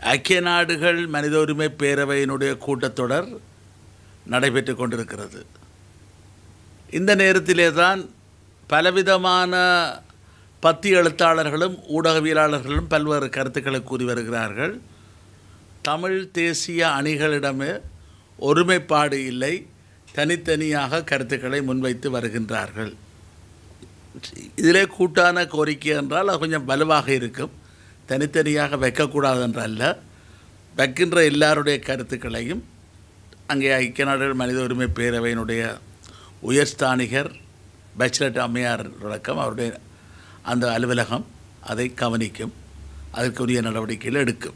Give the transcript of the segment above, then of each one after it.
ஐக்கிய நாடுகள் மனித உரிமை பேரவையினுடைய கூட்டத்தொடர் நடைபெற்று கொண்டிருக்கிறது. இந்த நேரத்திலே தான் பலவிதமான பத்தி எழுத்தாளர்களும் ஊடகவியலாளர்களும் பல்வேறு கருத்துக்களை கூறி வருகிறார்கள். தமிழ் தேசிய அணிகளிடமே ஒருமைப்பாடு இல்லை. தனித்தனியாக கருத்துக்களை முன்வைத்து வருகின்றார்கள். இதிலே கூட்டான கோரிக்கை என்றால் அது கொஞ்சம் வலுவாக இருக்கும். தனித்தனியாக வைக்கக்கூடாது அல்ல வைக்கின்ற எல்லாருடைய கருத்துக்களையும் அங்கே ஐக்கிய நாடுகள் மனித உரிமை பேரவையினுடைய உயர்ஸ்தானிகர் பேச்சுலட் அம்மையார் தொடக்கம் அவருடைய அந்த அலுவலகம் அதை கவனிக்கும். அதற்குரிய நடவடிக்கைகள் எடுக்கும்.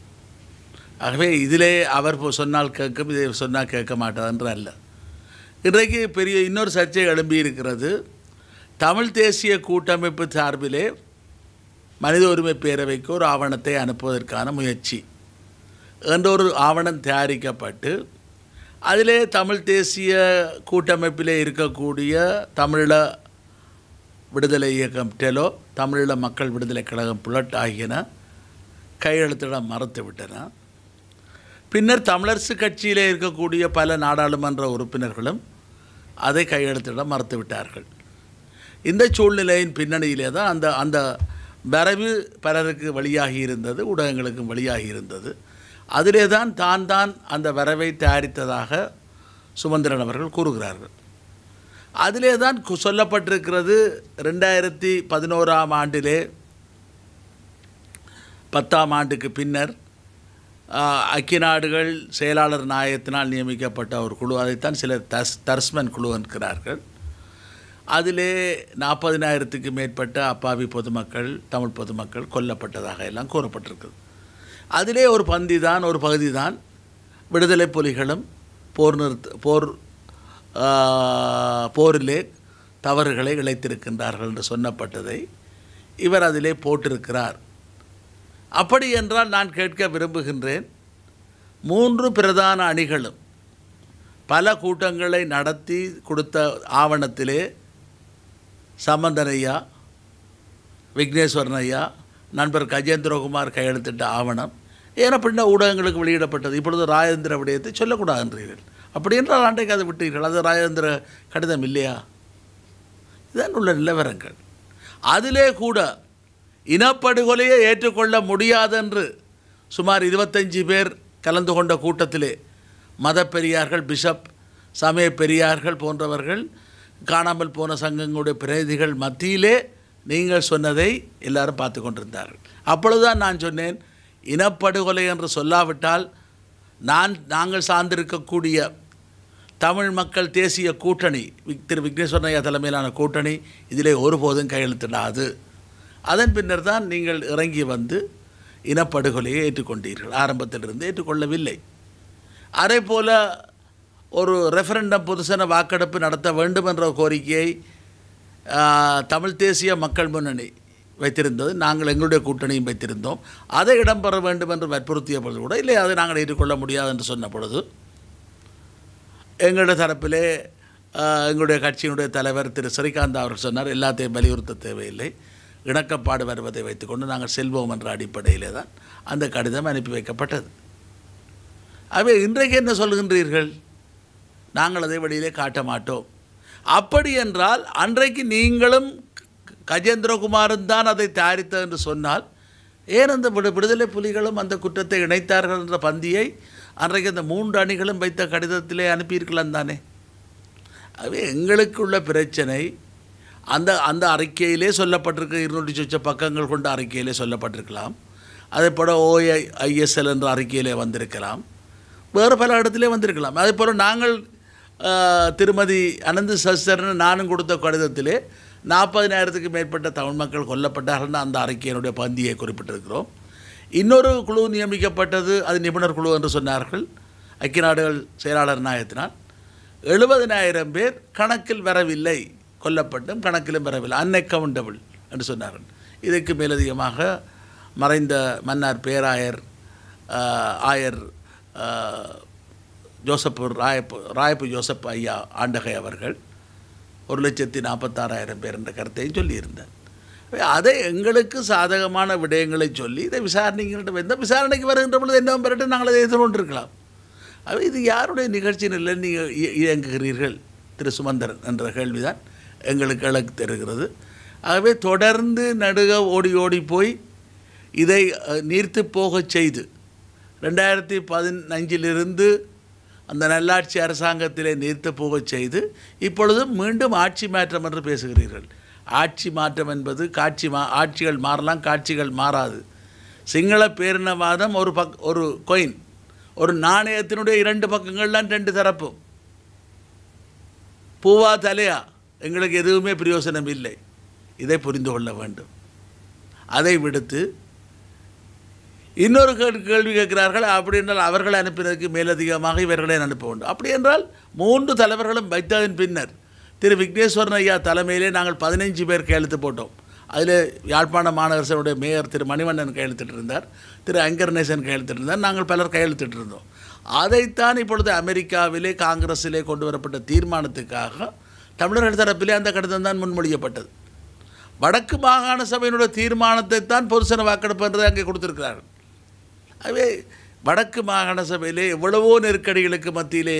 ஆகவே இதிலே அவர் சொன்னால் கேட்கும் இதை சொன்னால் கேட்க மாட்டார் அல்ல இன்றைக்கு பெரிய இன்னொரு சர்ச்சை எழும்பி இருக்கிறது தமிழ் தேசிய கூட்டமைப்பு சார்பிலே மனித உரிமை பேரவைக்கு ஒரு ஆவணத்தை அனுப்புவதற்கான முயற்சி. என்ற ஒரு ஆவணம் தயாரிக்கப்பட்டு அதிலே தமிழ் தேசிய கூட்டமைப்பிலே இருக்கக்கூடிய தமிழீழ விடுதலை இயக்கம் டெலோ தமிழீழ மக்கள் விடுதலை கழகம் புலட் ஆகியன கையெழுத்திட மறுத்து விட்டன பின்னர் தமிழரசு கட்சியிலே இருக்கக்கூடிய பல நாடாளுமன்ற உறுப்பினர்களும் அதை கையெழுத்திட மறுத்து விட்டார்கள் இந்த சூழ்நிலையின் பின்னணியிலே தான் அந்த அந்த வரவு பலருக்கு வழியாகி இருந்தது ஊடகங்களுக்கும் வழியாகி இருந்தது. அதிலே தான் தான் தான் அந்த வரவை தயாரித்ததாக சுமந்திரன் அவர்கள் கூறுகிறார்கள். அதிலே தான் சொல்லப்பட்டிருக்கிறது ரெண்டாயிரத்தி பதினோராம் ஆண்டிலே பத்தாம் ஆண்டுக்கு பின்னர் ஐக்கிய நாடுகள் செயலாளர் நாயகத்தினால் நியமிக்கப்பட்ட ஒரு குழு அதைத்தான் சிலர் தஸ் தர்ஸ்மன் குழு என்கிறார்கள். அதிலே நாற்பதினாயிரத்துக்கு மேற்பட்ட அப்பாவி பொதுமக்கள் தமிழ் பொதுமக்கள் கொல்லப்பட்டதாக எல்லாம் கூறப்பட்டிருக்குது. அதிலே ஒரு பந்தி தான் ஒரு பகுதி தான் விடுதலை புலிகளும் போர் நிறுத்த போர் போரிலே தவறுகளை இழைத்திருக்கின்றார்கள் என்று சொன்னப்பட்டதை இவர் அதிலே போட்டிருக்கிறார். அப்படி என்றால் நான் கேட்க விரும்புகின்றேன் மூன்று பிரதான அணிகளும் பல கூட்டங்களை நடத்தி கொடுத்த ஆவணத்திலே சம்பந்தன் ஐயா விக்னேஸ்வரன் ஐயா நண்பர் கஜேந்திரகுமார் கையெழுத்திட்ட ஆவணம் ஏன்னா ஊடகங்களுக்கு வெளியிடப்பட்டது. இப்பொழுது ராஜேந்திர விடயத்தை சொல்லக்கூடாதுன்றீர்கள். அப்படி என்றால் அன்றைக்கு அதை விட்டீர்கள். அது ராஜேந்திர கடிதம் இல்லையா? இதுதான் உள்ள நிலவரங்கள். அதிலே கூட இனப்படுகொலையை ஏற்றுக்கொள்ள முடியாதென்று சுமார் இருபத்தஞ்சி பேர் கலந்து கொண்ட கூட்டத்திலே மத பெரியார்கள் பிஷப் சமய பெரியார்கள் போன்றவர்கள் காணாமல் போன சங்கங்களுடைய பிரதிகள் மத்தியிலே நீங்கள் சொன்னதை எல்லாரும் பார்த்து கொண்டிருந்தார்கள். அப்பொழுதுதான் நான் சொன்னேன் இனப்படுகொலை என்று சொல்லாவிட்டால் நான் நாங்கள் சார்ந்திருக்கக்கூடிய தமிழ் மக்கள் தேசிய கூட்டணி விக்- திரு விக்னேஸ்வரனையா தலைமையிலான கூட்டணி இதிலே ஒருபோதும் கையெழுத்திடாது அதன் பின்னர் தான் நீங்கள் இறங்கி வந்து இனப்படுகொலையை ஏற்றுக்கொண்டீர்கள். ஆரம்பத்திலிருந்து ஏற்றுக்கொள்ளவில்லை. அதே போல ஒரு ரெஃபரண்டம் பொதுசன வாக்கெடுப்பு நடத்த வேண்டும் என்ற கோரிக்கையை தமிழ் தேசிய மக்கள் முன்னணி வைத்திருந்தது. நாங்கள் எங்களுடைய கூட்டணியும் வைத்திருந்தோம். அதை இடம்பெற வேண்டும் என்று வற்புறுத்திய பொழுது கூட இல்லை அதை நாங்கள் ஏற்றுக்கொள்ள முடியாது என்று சொன்ன பொழுது எங்களுடைய தரப்பிலே எங்களுடைய கட்சியினுடைய தலைவர் திரு ஸ்ரீகாந்த் அவர்கள் சொன்னார் எல்லாத்தையும் வலியுறுத்த தேவையில்லை. இணக்கப்பாடு வருவதை வைத்துக்கொண்டு நாங்கள் செல்வோம் என்ற அடிப்படையிலே தான் அந்த கடிதம் அனுப்பி வைக்கப்பட்டது. ஆகவே இன்றைக்கு என்ன சொல்கின்றீர்கள்? நாங்கள் அதை வெளியிலே காட்ட மாட்டோம் அப்படி என்றால் அன்றைக்கு நீங்களும் க- கஜேந்திரகுமாரும் தான் அதை தயாரித்தது என்று சொன்னால் ஏன் அந்த விடு விடுதலை புலிகளும் அந்த குற்றத்தை இணைத்தார்கள் என்ற பந்தியை அன்றைக்கு அந்த மூன்று அணிகளும் வைத்த கடிதத்திலே அனுப்பியிருக்கலாம் தானே? அது எங்களுக்குள்ள பிரச்சனை. அந்த அந்த அறிக்கையிலே சொல்லப்பட்டிருக்க இருநூற்றி சொச்ச பக்கங்கள் கொண்ட அறிக்கையிலே சொல்லப்பட்டிருக்கலாம். அதே போல் ஓஐ ஐஎஸ்எல் என்ற அறிக்கையிலே வந்திருக்கலாம். வேறு பல இடத்துலேயே வந்திருக்கலாம். அதே போல் நாங்கள் திருமதி அனந்து சஸ்தரன் நானும் கொடுத்த கடிதத்திலே நாற்பதினாயிரத்துக்கு மேற்பட்ட தமிழ் மக்கள் கொல்லப்பட்டார்கள்னு அந்த அறிக்கையினுடைய பந்தியை குறிப்பிட்டிருக்கிறோம். இன்னொரு குழு நியமிக்கப்பட்டது அது நிபுணர் குழு என்று சொன்னார்கள். ஐக்கிய நாடுகள் செயலாளர் நாயத்தினால் எழுபதினாயிரம் பேர் கணக்கில் வரவில்லை கொல்லப்பட்டும் கணக்கிலும் வரவில்லை அன்அக்கவுண்டபிள் என்று சொன்னார்கள். இதற்கு மேலதிகமாக மறைந்த மன்னார் பேராயர் ஆயர் ஜோசப் ராயப்பு ராயப்பு ஜோசப் ஐயா ஆண்டகை அவர்கள் ஒரு லட்சத்தி நாற்பத்தாறாயிரம் பேர் என்ற கருத்தையும் சொல்லியிருந்தார். அதை எங்களுக்கு சாதகமான விடயங்களை சொல்லி இதை விசாரணைங்கள்ட்ட எந்த விசாரணைக்கு வருகின்ற பொழுது என்ன பெறட்டு நாங்கள் அதை எதிர்கொண்டிருக்கலாம் அது இது யாருடைய நிகழ்ச்சி இல்லை நீங்கள் இயங்குகிறீர்கள்? திரு சுமந்தரன் என்ற கேள்விதான் எங்களுக்கு இலக்கு தருகிறது. ஆகவே தொடர்ந்து நடுக ஓடி ஓடி போய் இதை நீர்த்து போகச் செய்து ரெண்டாயிரத்தி பதினஞ்சிலிருந்து அந்த நல்லாட்சி அரசாங்கத்திலே நீர்த்து போகச் செய்து இப்பொழுது மீண்டும் ஆட்சி மாற்றம் என்று பேசுகிறீர்கள். ஆட்சி மாற்றம் என்பது காட்சி மா ஆட்சிகள் மாறலாம் காட்சிகள் மாறாது. சிங்கள பேரினவாதம் ஒரு பக் ஒரு கொயின் ஒரு நாணயத்தினுடைய இரண்டு பக்கங்கள்லாம் ரெண்டு தரப்பும் பூவா தலையா எங்களுக்கு எதுவுமே பிரயோசனம் இல்லை. இதை புரிந்து கொள்ள வேண்டும். அதை விடுத்து இன்னொரு கேள்வி கேட்கிறார்கள் அப்படி என்றால் அவர்களை அனுப்பினதுக்கு மேலதிகமாக இவர்களை அனுப்ப வேண்டும். அப்படி என்றால் மூன்று தலைவர்களும் வைத்ததன் பின்னர் திரு விக்னேஸ்வரன் ஐயா தலைமையிலே நாங்கள் பதினைஞ்சு பேர் கையெழுத்து போட்டோம். அதில் யாழ்ப்பாண மாநகரசனுடைய மேயர் திரு மணிவண்ணன் கையெழுத்திட்டிருந்தார் திரு அங்கர்நேசன் கையெழுத்திட்டு நாங்கள் பலர் கையெழுத்திட்டிருந்தோம் அதைத்தான் இப்பொழுது அமெரிக்காவிலே காங்கிரஸிலே கொண்டு வரப்பட்ட தீர்மானத்துக்காக தமிழர்கள் தரப்பிலே அந்த கடிதம் தான் முன்மொழியப்பட்டது. வடக்கு மாகாண சபையினுடைய தீர்மானத்தை தான் பொதுசன வாக்கெடுப்பு என்று அங்கே கொடுத்திருக்கிறார்கள். ஆகவே வடக்கு மாகாண சபையிலே எவ்வளவோ நெருக்கடிகளுக்கு மத்தியிலே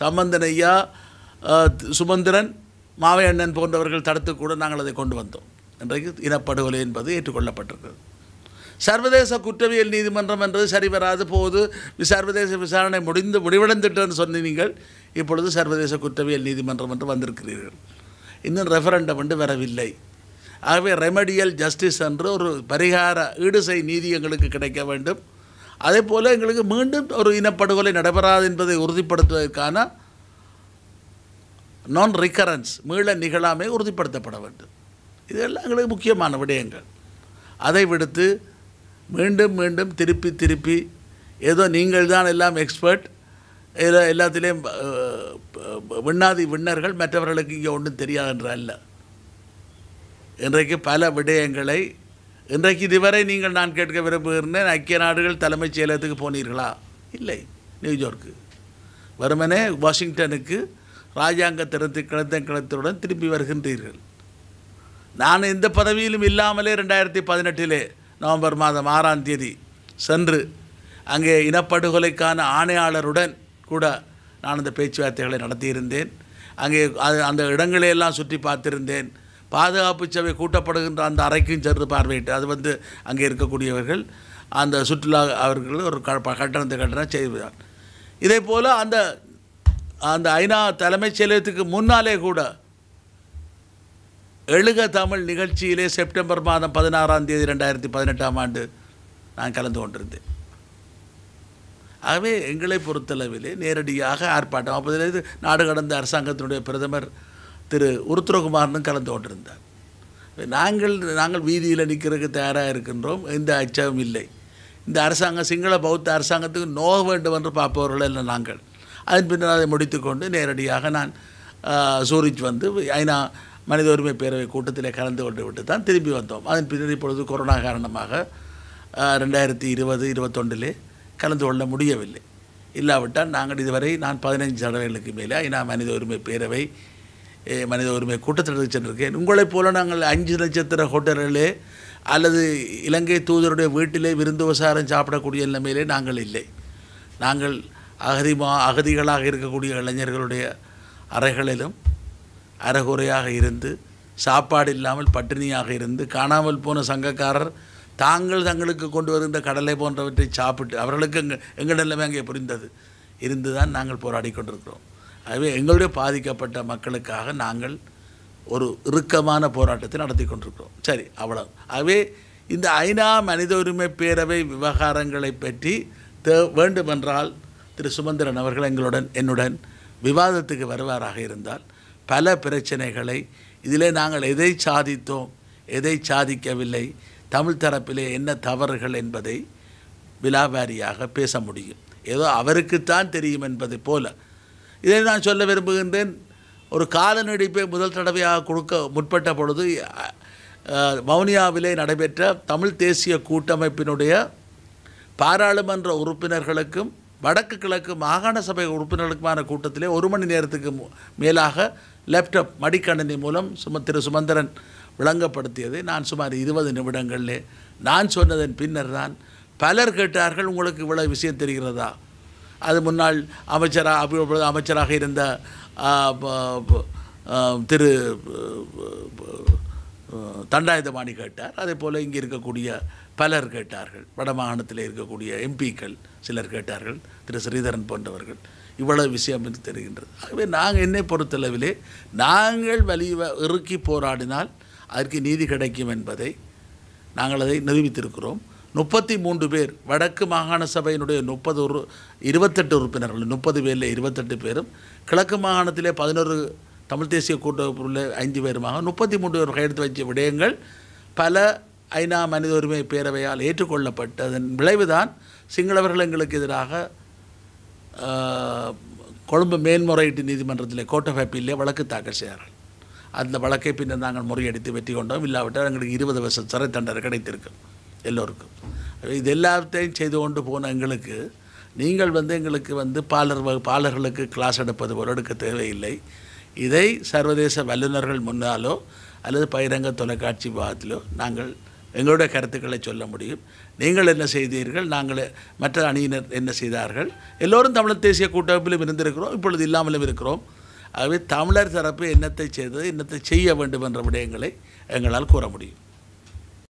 சம்பந்தன் ஐயா சுமந்திரன் மாவையண்ணன் போன்றவர்கள் தடுத்து கூட நாங்கள் அதை கொண்டு வந்தோம். இன்றைக்கு இனப்படுகொலை என்பது ஏற்றுக்கொள்ளப்பட்டிருக்கிறது. சர்வதேச குற்றவியல் நீதிமன்றம் என்றது சரி வராது போது சர்வதேச விசாரணை முடிந்து முடிவடைந்துட்டேன்னு சொன்னீங்கள் இப்பொழுது சர்வதேச குற்றவியல் நீதிமன்றம் என்று வந்திருக்கிறீர்கள். இன்னும் ரெஃபரண்டம் என்று வரவில்லை. ஆகவே ரெமடியல் ஜஸ்டிஸ் என்று ஒரு பரிகார ஈடுசை நீதி எங்களுக்கு கிடைக்க வேண்டும். அதே போல் எங்களுக்கு மீண்டும் ஒரு இனப்படுகொலை நடைபெறாது என்பதை உறுதிப்படுத்துவதற்கான நான் ரிகரன்ஸ் மீள நிகழாமை உறுதிப்படுத்தப்பட வேண்டும். இதெல்லாம் எங்களுக்கு முக்கியமான விடயங்கள். அதை விடுத்து மீண்டும் மீண்டும் திருப்பி திருப்பி ஏதோ நீங்கள் தான் எல்லாம் எக்ஸ்பர்ட் இதில் எல்லாத்திலையும் விண்ணாதி விண்ணர்கள் மற்றவர்களுக்கு இங்கே ஒன்றும் தெரியாது என்ற அல்ல. இன்றைக்கு பல விடயங்களை இன்றைக்கு இதுவரை நீங்கள் நான் கேட்க விரும்புகிறேன் ஐக்கிய நாடுகள் தலைமைச் செயலகத்துக்கு போனீர்களா? இல்லை நியூயார்க்கு வருமனே வாஷிங்டனுக்கு ராஜாங்க திறத்து கிழத்த கிழத்துடன் திரும்பி வருகின்றீர்கள். நான் எந்த பதவியிலும் இல்லாமலே ரெண்டாயிரத்தி பதினெட்டிலே நவம்பர் மாதம் ஆறாம் தேதி சென்று அங்கே இனப்படுகொலைக்கான ஆணையாளருடன் கூட நான் அந்த பேச்சுவார்த்தைகளை நடத்தியிருந்தேன். அங்கே அது அந்த இடங்களையெல்லாம் சுற்றி பார்த்திருந்தேன். பாதுகாப்பு சபை கூட்டப்படுகின்ற அந்த அறைக்கும் சென்று பார்வையிட்டு அது வந்து அங்கே இருக்கக்கூடியவர்கள் அந்த சுற்றுலா அவர்கள் ஒரு க கட்டணத்தை கட்டணம் செய்வார். இதே போல் அந்த அந்த ஐநா தலைமைச் செயலகத்துக்கு முன்னாலே கூட எழுக தமிழ் நிகழ்ச்சியிலே செப்டம்பர் மாதம் பதினாறாம் தேதி ரெண்டாயிரத்தி பதினெட்டாம் ஆண்டு நான் கலந்து கொண்டிருந்தேன். ஆகவே எங்களை பொறுத்தளவிலே நேரடியாக ஆர்ப்பாட்டம் அப்போது நாடு கடந்த அரசாங்கத்தினுடைய பிரதமர் திரு உருத்ரகுமாரனும் கலந்து கொண்டிருந்தார். நாங்கள் நாங்கள் வீதியில் நிற்கிறதுக்கு தயாராக இருக்கின்றோம். எந்த அச்சமும் இல்லை. இந்த அரசாங்கம் சிங்கள பௌத்த அரசாங்கத்துக்கு நோக வேண்டும் என்று பார்ப்பவர்கள் இல்லை நாங்கள். அதன் பின்னர் அதை முடித்துக்கொண்டு நேரடியாக நான் சூரிச் வந்து ஐநா மனித உரிமை பேரவை கூட்டத்தில் கலந்து கொண்டு விட்டு தான் திரும்பி வந்தோம். அதன் பின்னர் இப்பொழுது கொரோனா காரணமாக ரெண்டாயிரத்தி இருபது இருபத்தொண்டிலே கலந்து கொள்ள முடியவில்லை. இல்லாவிட்டால் நாங்கள் இதுவரை நான் பதினைஞ்சு தடவைகளுக்கு மேலே ஐநா மனித உரிமை பேரவை மனித உரிமை கூட்டத்திற்கு சென்றிருக்கேன். உங்களைப் போல நாங்கள் அஞ்சு நட்சத்திர ஹோட்டல்களே அல்லது இலங்கை தூதருடைய வீட்டிலே விருந்து விசாரம் சாப்பிடக்கூடிய நிலைமையிலே நாங்கள் இல்லை. நாங்கள் அகதிமா அகதிகளாக இருக்கக்கூடிய இளைஞர்களுடைய அறைகளிலும் அறகுறையாக இருந்து சாப்பாடு இல்லாமல் பட்டினியாக இருந்து காணாமல் போன சங்கக்காரர் தாங்கள் தங்களுக்கு கொண்டு வருகின்ற கடலை போன்றவற்றை சாப்பிட்டு அவர்களுக்கு எங்கள் எங்கள் நிலைமை அங்கே புரிந்தது. இருந்து தான் நாங்கள் போராடி கொண்டிருக்கிறோம். ஆகவே எங்களுடைய பாதிக்கப்பட்ட மக்களுக்காக நாங்கள் ஒரு இறுக்கமான போராட்டத்தை நடத்தி கொண்டிருக்கிறோம். சரி அவ்வளோ ஆகவே இந்த ஐநா மனித உரிமை பேரவை விவகாரங்களை பற்றி தே வேண்டுமென்றால் திரு சுமந்திரன் அவர்கள் எங்களுடன் என்னுடன் விவாதத்துக்கு வருவாராக இருந்தால் பல பிரச்சனைகளை இதிலே நாங்கள் எதை சாதித்தோம் எதை சாதிக்கவில்லை தமிழ் தரப்பிலே என்ன தவறுகள் என்பதை விலாவாரியாக பேச முடியும். ஏதோ அவருக்குத்தான் தெரியும் என்பது போல. இதை நான் சொல்ல விரும்புகின்றேன். ஒரு கால நீடிப்பை முதல் தடவையாக கொடுக்க முற்பட்ட பொழுது வவுனியாவிலே நடைபெற்ற தமிழ் தேசிய கூட்டமைப்பினுடைய பாராளுமன்ற உறுப்பினர்களுக்கும் வடக்கு கிழக்கு மாகாண சபை உறுப்பினர்களுக்குமான கூட்டத்திலே ஒரு மணி நேரத்துக்கு மு- மேலாக லேப்டாப் மடிக்கணினி மூலம் சும திரு சுமந்திரன் விளங்கப்படுத்தியதை நான் சுமார் இருபது நிமிடங்களிலே நான் சொன்னதன் பின்னர் தான் பலர் கேட்டார்கள் உங்களுக்கு இவ்வளவு விஷயம் தெரிகிறதா? அது முன்னாள் அமைச்சராக அப்படி அமைச்சராக இருந்த திரு தண்டாயுதபாணி கேட்டார். அதே போல் இங்கே இருக்கக்கூடிய பலர் கேட்டார்கள். வடமாகாணத்தில் இருக்கக்கூடிய எம்பிக்கள் சிலர் கேட்டார்கள். திரு ஸ்ரீதரன் போன்றவர்கள். இவ்வளவு விஷயம் என்று தெரிகின்றது. ஆகவே நாங்கள் என்னை பொறுத்தளவிலே நாங்கள் வலி இறுக்கி போராடினால் அதற்கு நீதி கிடைக்கும் என்பதை நாங்கள் அதை நிரூபித்திருக்கிறோம். முப்பத்தி மூன்று பேர் வடக்கு மாகாண சபையினுடைய முப்பது ஒரு இருபத்தெட்டு உறுப்பினர்கள் முப்பது பேரில் இருபத்தெட்டு பேரும் கிழக்கு மாகாணத்திலே பதினோரு தமிழ் தேசிய கூட்டமைப்புள்ள ஐந்து பேருமாக முப்பத்தி மூன்று பேர் கையெழுத்து வைத்த விடயங்கள் பல ஐநா மனித உரிமை பேரவையால் ஏற்றுக்கொள்ளப்பட்டதன் விளைவுதான் சிங்களவர்கள் எங்களுக்கு எதிராக கொழும்பு மேன்முறையீட்டு நீதிமன்றத்தில் கோர்ட் ஆஃப் அப்பீலே வழக்கு தாக்கல் செய்தார்கள். அந்த வழக்கை பின்னர் நாங்கள் முறையடித்து வெற்றி கொண்டோம். இல்லாவிட்டால் எங்களுக்கு இருபது வருஷம் சிறை தண்டனை கிடைத்திருக்கும் எல்லோருக்கும். இது எல்லாத்தையும் செய்து கொண்டு போன எங்களுக்கு நீங்கள் வந்து எங்களுக்கு வந்து பாலர் வ- பாலர்களுக்கு கிளாஸ் எடுப்பது ஒரு எடுக்க தேவையில்லை. இதை சர்வதேச வல்லுநர்கள் முன்னாலோ அல்லது பகிரங்க தொலைக்காட்சி விவாதத்திலோ நாங்கள் எங்களுடைய கருத்துக்களை சொல்ல முடியும். நீங்கள் என்ன செய்தீர்கள்? நாங்கள் மற்ற அணியினர் என்ன செய்தார்கள்? எல்லோரும் தமிழர் தேசிய கூட்டமைப்பிலும் இருந்திருக்கிறோம் இப்பொழுது இல்லாமலும் இருக்கிறோம். ஆகவே தமிழர் தரப்பு என்னத்தை செய்தது என்னத்தை செய்ய வேண்டும் என்ற விடயங்களை எங்களால் கூற முடியும்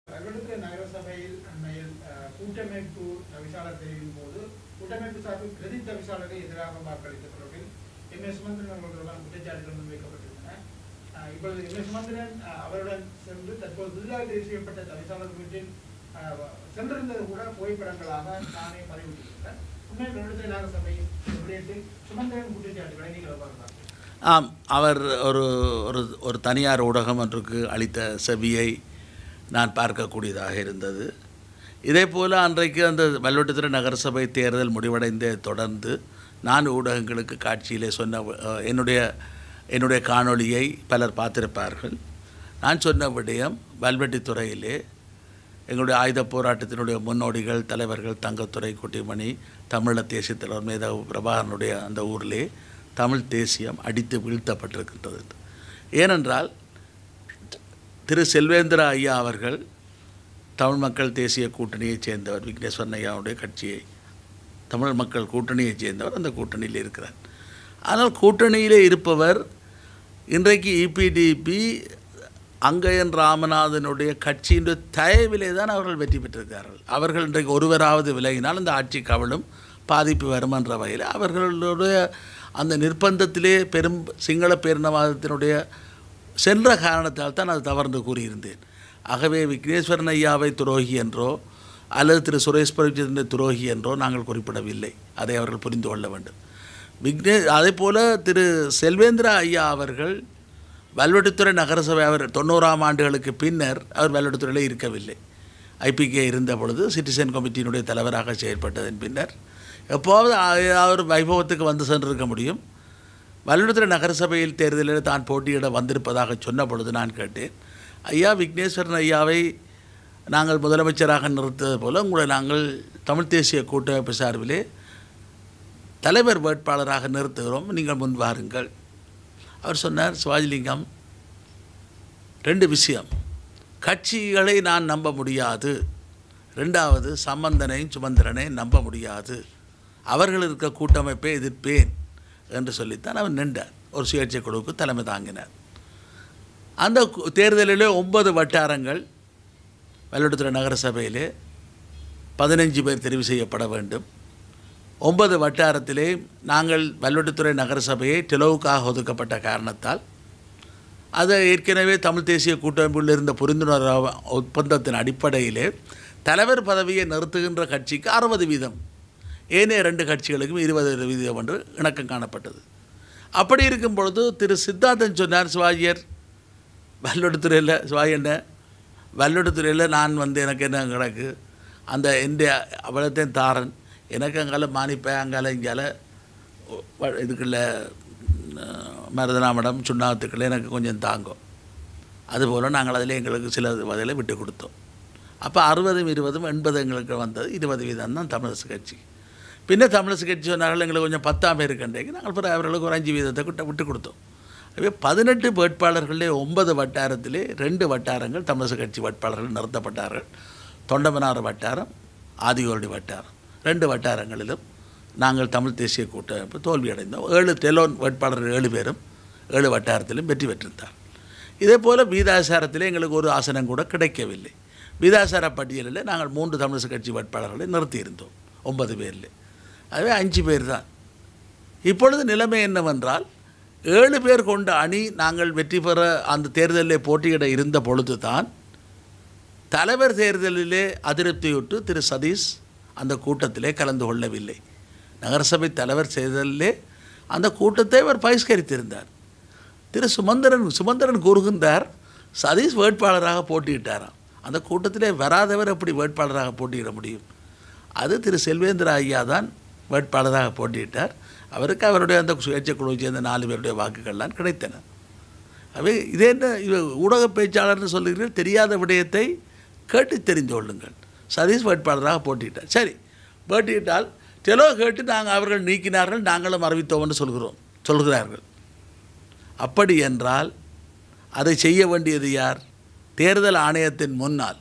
வடகிழக்கு நகர சபையில் அண்மையில் அஹ், கூட்டமைப்பு தவிசாளர் தெரிவிக்கும் போது கூட்டமைப்பு சார்பில் பிரதி தவிசாளரை எதிராக வாக்களித்த தொடர்பில் எம் எஸ் சுமந்திரன் அவர்களுடன் குற்றச்சாட்டுகள் முன்வைக்கப்பட்டிருந்தன இப்பொழுது எம் எஸ் சுமந்திரன் அவருடன் சென்று தற்போது புதிதாக தெரிவு செய்யப்பட்ட தவிசாளர் வீட்டில் சென்றிருந்தது கூட புகைப்படங்களாக நானே பதிவிட்டிருக்கிறேன் உண்மையில் வடகிழக்கு நகர சபையில் விடயத்தில் சுமந்திரன் குற்றச்சாட்டுகளை நீங்கள் எவ்வாறு ஆம் அவர் ஒரு ஒரு ஒரு தனியார் ஊடகம் ஒன்றுக்கு அளித்த செவியை நான் பார்க்கக்கூடியதாக இருந்தது. இதே போல் அன்றைக்கு அந்த வல்வெட்டுத்துறை நகரசபை தேர்தல் முடிவடைந்தே தொடர்ந்து நான் ஊடகங்களுக்கு காட்சியிலே சொன்ன என்னுடைய என்னுடைய காணொளியை பலர் பார்த்திருப்பார்கள். நான் சொன்ன விடயம் வல்வெட்டித்துறையிலே எங்களுடைய ஆயுத போராட்டத்தினுடைய முன்னோடிகள் தலைவர்கள் தங்கத்துறை குட்டிமணி தமிழ தேசிய தலைவர் மேதாவு பிரபாகரனுடைய அந்த ஊரிலே தமிழ் தேசியம் அடித்து வீழ்த்தப்பட்டிருக்கின்றது. ஏனென்றால் திரு செல்வேந்திர ஐயா அவர்கள் தமிழ் மக்கள் தேசிய கூட்டணியைச் சேர்ந்தவர் விக்னேஸ்வரன் ஐயாவுடைய கட்சியை தமிழ் மக்கள் கூட்டணியைச் சேர்ந்தவர் அந்த கூட்டணியில் இருக்கிறார். ஆனால் கூட்டணியிலே இருப்பவர் இன்றைக்கு இபிடிபி அங்கையன் ராமநாதனுடைய கட்சியினுடைய தயவிலே தான் அவர்கள் வெற்றி பெற்றிருக்கிறார்கள். அவர்கள் இன்றைக்கு ஒருவராவது விலகினால் அந்த ஆட்சி கவலும் பாதிப்பு வரும் என்ற வகையில் அவர்களுடைய அந்த நிர்பந்தத்திலே பெரும் சிங்கள பேரினவாதத்தினுடைய சென்ற காரணத்தால் தான் அது தவறுந்து கூறியிருந்தேன். ஆகவே விக்னேஸ்வரன் ஐயாவை துரோகி என்றோ அல்லது திரு சுரேஷ் பிரபு துரோகி என்றோ நாங்கள் குறிப்பிடவில்லை. அதை அவர்கள் புரிந்து கொள்ள வேண்டும். விக்னே அதே போல் திரு செல்வேந்திரா ஐயா அவர்கள் வல்வெட்டுத்துறை நகரசபை அவர் தொண்ணூறாம் ஆண்டுகளுக்கு பின்னர் அவர் வல்வெட்டுத்துறையில் இருக்கவில்லை. ஐபிகே இருந்த பொழுது சிட்டிசன் கமிட்டியினுடைய தலைவராக செயல்பட்டதன் பின்னர் எப்போவது அவர் வைபவத்துக்கு வந்து சென்றிருக்க முடியும். வல்லுத்துறை நகரசபையில் தேர்தலில் தான் போட்டியிட வந்திருப்பதாக சொன்ன பொழுது நான் கேட்டேன். ஐயா விக்னேஸ்வரன் ஐயாவை நாங்கள் முதலமைச்சராக நிறுத்தது போல உங்களை நாங்கள் தமிழ் தேசிய கூட்டமைப்பு சார்பிலே தலைவர் வேட்பாளராக நிறுத்துகிறோம். நீங்கள் முன் வாருங்கள். அவர் சொன்னார் சிவாஜிலிங்கம் ரெண்டு விஷயம். கட்சிகளை நான் நம்ப முடியாது. ரெண்டாவது சம்பந்தனையும் சுமந்திரனை நம்ப முடியாது. அவர்கள் இருக்க கூட்டமைப்பை எதிர்ப்பேன். என்று சொல்லித்தான் அவர் நின்றார். ஒரு சுயேட்சை குழுவுக்கு தலைமை தாங்கினார். அந்த தேர்தலிலே ஒன்பது வட்டாரங்கள் மயிலாடுதுறை நகர சபையிலே பதினஞ்சு பேர் தெரிவு செய்யப்பட வேண்டும். ஒன்பது வட்டாரத்திலே நாங்கள் மயிலாடுதுறை நகர சபையை டெலோவுக்காக ஒதுக்கப்பட்ட காரணத்தால் அது ஏற்கனவே தமிழ் தேசிய கூட்டமைப்பில் இருந்த புரிந்துணர்வு ஒப்பந்தத்தின் அடிப்படையிலே தலைவர் பதவியை நிறுத்துகின்ற கட்சிக்கு அறுபது வீதம் ஏனைய ரெண்டு கட்சிகளுக்கும் இருபது வீதம் என்று இணக்கம் காணப்பட்டது. அப்படி இருக்கும் பொழுது திரு சித்தார்த்தன் சொன்னார் சிவாஜியர் வல்லுடுத்துறையில் சிவாஜி என்ன வல்லுடுத்துறையில் நான் வந்து எனக்கு என்ன கிடக்கு? அந்த எந்த அவ்வளோத்தையும் தாரன். எனக்கு அங்கால மானிப்பேன் அங்கால இங்கால வ- மருதனா மடம் சுண்ணாத்துக்குள்ள எனக்கு கொஞ்சம் தாங்கும். அதுபோல் நாங்கள் அதில் எங்களுக்கு சில வகையில் விட்டு கொடுத்தோம். அப்போ அறுபதும் இருபதும் எண்பது எங்களுக்கு வந்தது. இருபது வீதம் தான் தமிழரசு கட்சி. பின்ன தமிழரசு கட்சி சொன்னார்கள் எங்களுக்கு கொஞ்சம் பத்தாம் பேர் கண்டேக்கு நாங்கள் பிறகு அவர்களுக்கு ஒரு அஞ்சு வீதத்தை விட்டு விட்டு கொடுத்தோம். எனவே பதினெட்டு வேட்பாளர்களே ஒன்பது வட்டாரத்திலே ரெண்டு வட்டாரங்கள் தமிழக கட்சி வேட்பாளர்கள் நிறுத்தப்பட்டார்கள். தொண்டமனார் வட்டாரம் ஆதிகோரடி வட்டாரம். ரெண்டு வட்டாரங்களிலும் நாங்கள் தமிழ் தேசிய கூட்டமைப்பு தோல்வியடைந்தோம். ஏழு தெலோன் வேட்பாளர்கள் ஏழு பேரும் ஏழு வட்டாரத்திலும் வெற்றி பெற்றிருந்தார். இதே போல் வீதாசாரத்திலே எங்களுக்கு ஒரு ஆசனம் கூட கிடைக்கவில்லை. வீதாசார பட்டியலில் நாங்கள் மூன்று தமிழக கட்சி வேட்பாளர்களை நிறுத்தியிருந்தோம் ஒன்பது பேரில். அதுவே அஞ்சு பேர் தான். இப்பொழுது நிலைமை என்னவென்றால் ஏழு பேர் கொண்ட அணி நாங்கள் வெற்றி பெற அந்த தேர்தலில் போட்டியிட இருந்த பொழுது தான் தலைவர் தேர்தலிலே அதிருப்தியுற்று திரு சதீஷ் அந்த கூட்டத்திலே கலந்து கொள்ளவில்லை. நகரசபை தலைவர் தேர்தலிலே அந்த கூட்டத்தை அவர் பகிஷ்கரித்திருந்தார். திரு சுமந்திரன் சுமந்திரன் கூறுகின்றார் சதீஷ் வேட்பாளராக போட்டியிட்டாராம். அந்த கூட்டத்திலே வராதவர் எப்படி வேட்பாளராக போட்டியிட முடியும்? அது திரு செல்வேந்திர ஐயா தான் வேட்பாளராக போட்டியிட்டார். அவருக்கு அவருடைய அந்த சுயேட்சை குழுவை சேர்ந்த நாலு பேருடைய வாக்குகள்லாம் கிடைத்தன. அவை இதே என்ன ஊடக பேச்சாளர்னு சொல்லுகிறீர்கள் தெரியாத விடயத்தை கேட்டு தெரிந்து கொள்ளுங்கள். சதீஷ் வேட்பாளராக போட்டியிட்டார். சரி போட்டியிட்டால் தெலோ கேட்டு நாங்கள் அவர்கள் நீக்கினார்கள் நாங்களும் அறிவித்தோம்னு சொல்கிறோம் சொல்கிறார்கள். அப்படி என்றால் அதை செய்ய வேண்டியது யார்? தேர்தல் ஆணையத்தின் முன்னால்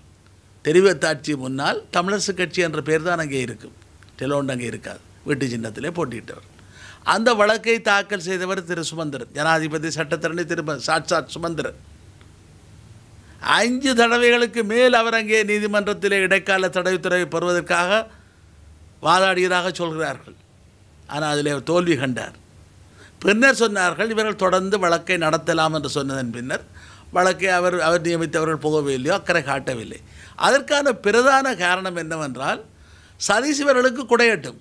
தெரிவத்தாட்சி முன்னால் தமிழரசு கட்சி என்ற பேர் தான் அங்கே இருக்கும். டெலோண்டு அங்கே இருக்காது. வீட்டு சின்னத்திலே போட்டியிட்டவர். அந்த வழக்கை தாக்கல் செய்தவர் திரு சுமந்திரன். ஜனாதிபதி சட்டத்தரணி திரு சாட்சாத் சுமந்திரன். அஞ்சு தடவைகளுக்கு மேல் அவர் அங்கே நீதிமன்றத்திலே இடைக்கால தடை உத்தரவை பெறுவதற்காக வாதாடியதாக சொல்கிறார்கள். ஆனால் அதிலே தோல்வி கண்டார். பின்னர் சொன்னார்கள் இவர்கள் தொடர்ந்து வழக்கை நடத்தலாம் என்று சொன்னதன் பின்னர் வழக்கை அவர் அவர் நியமித்தவர்கள் போகவில்லையோ அக்கறை காட்டவில்லை. அதற்கான பிரதான காரணம் என்னவென்றால் சதீஷ் இவர்களுக்கு குடையட்டும்.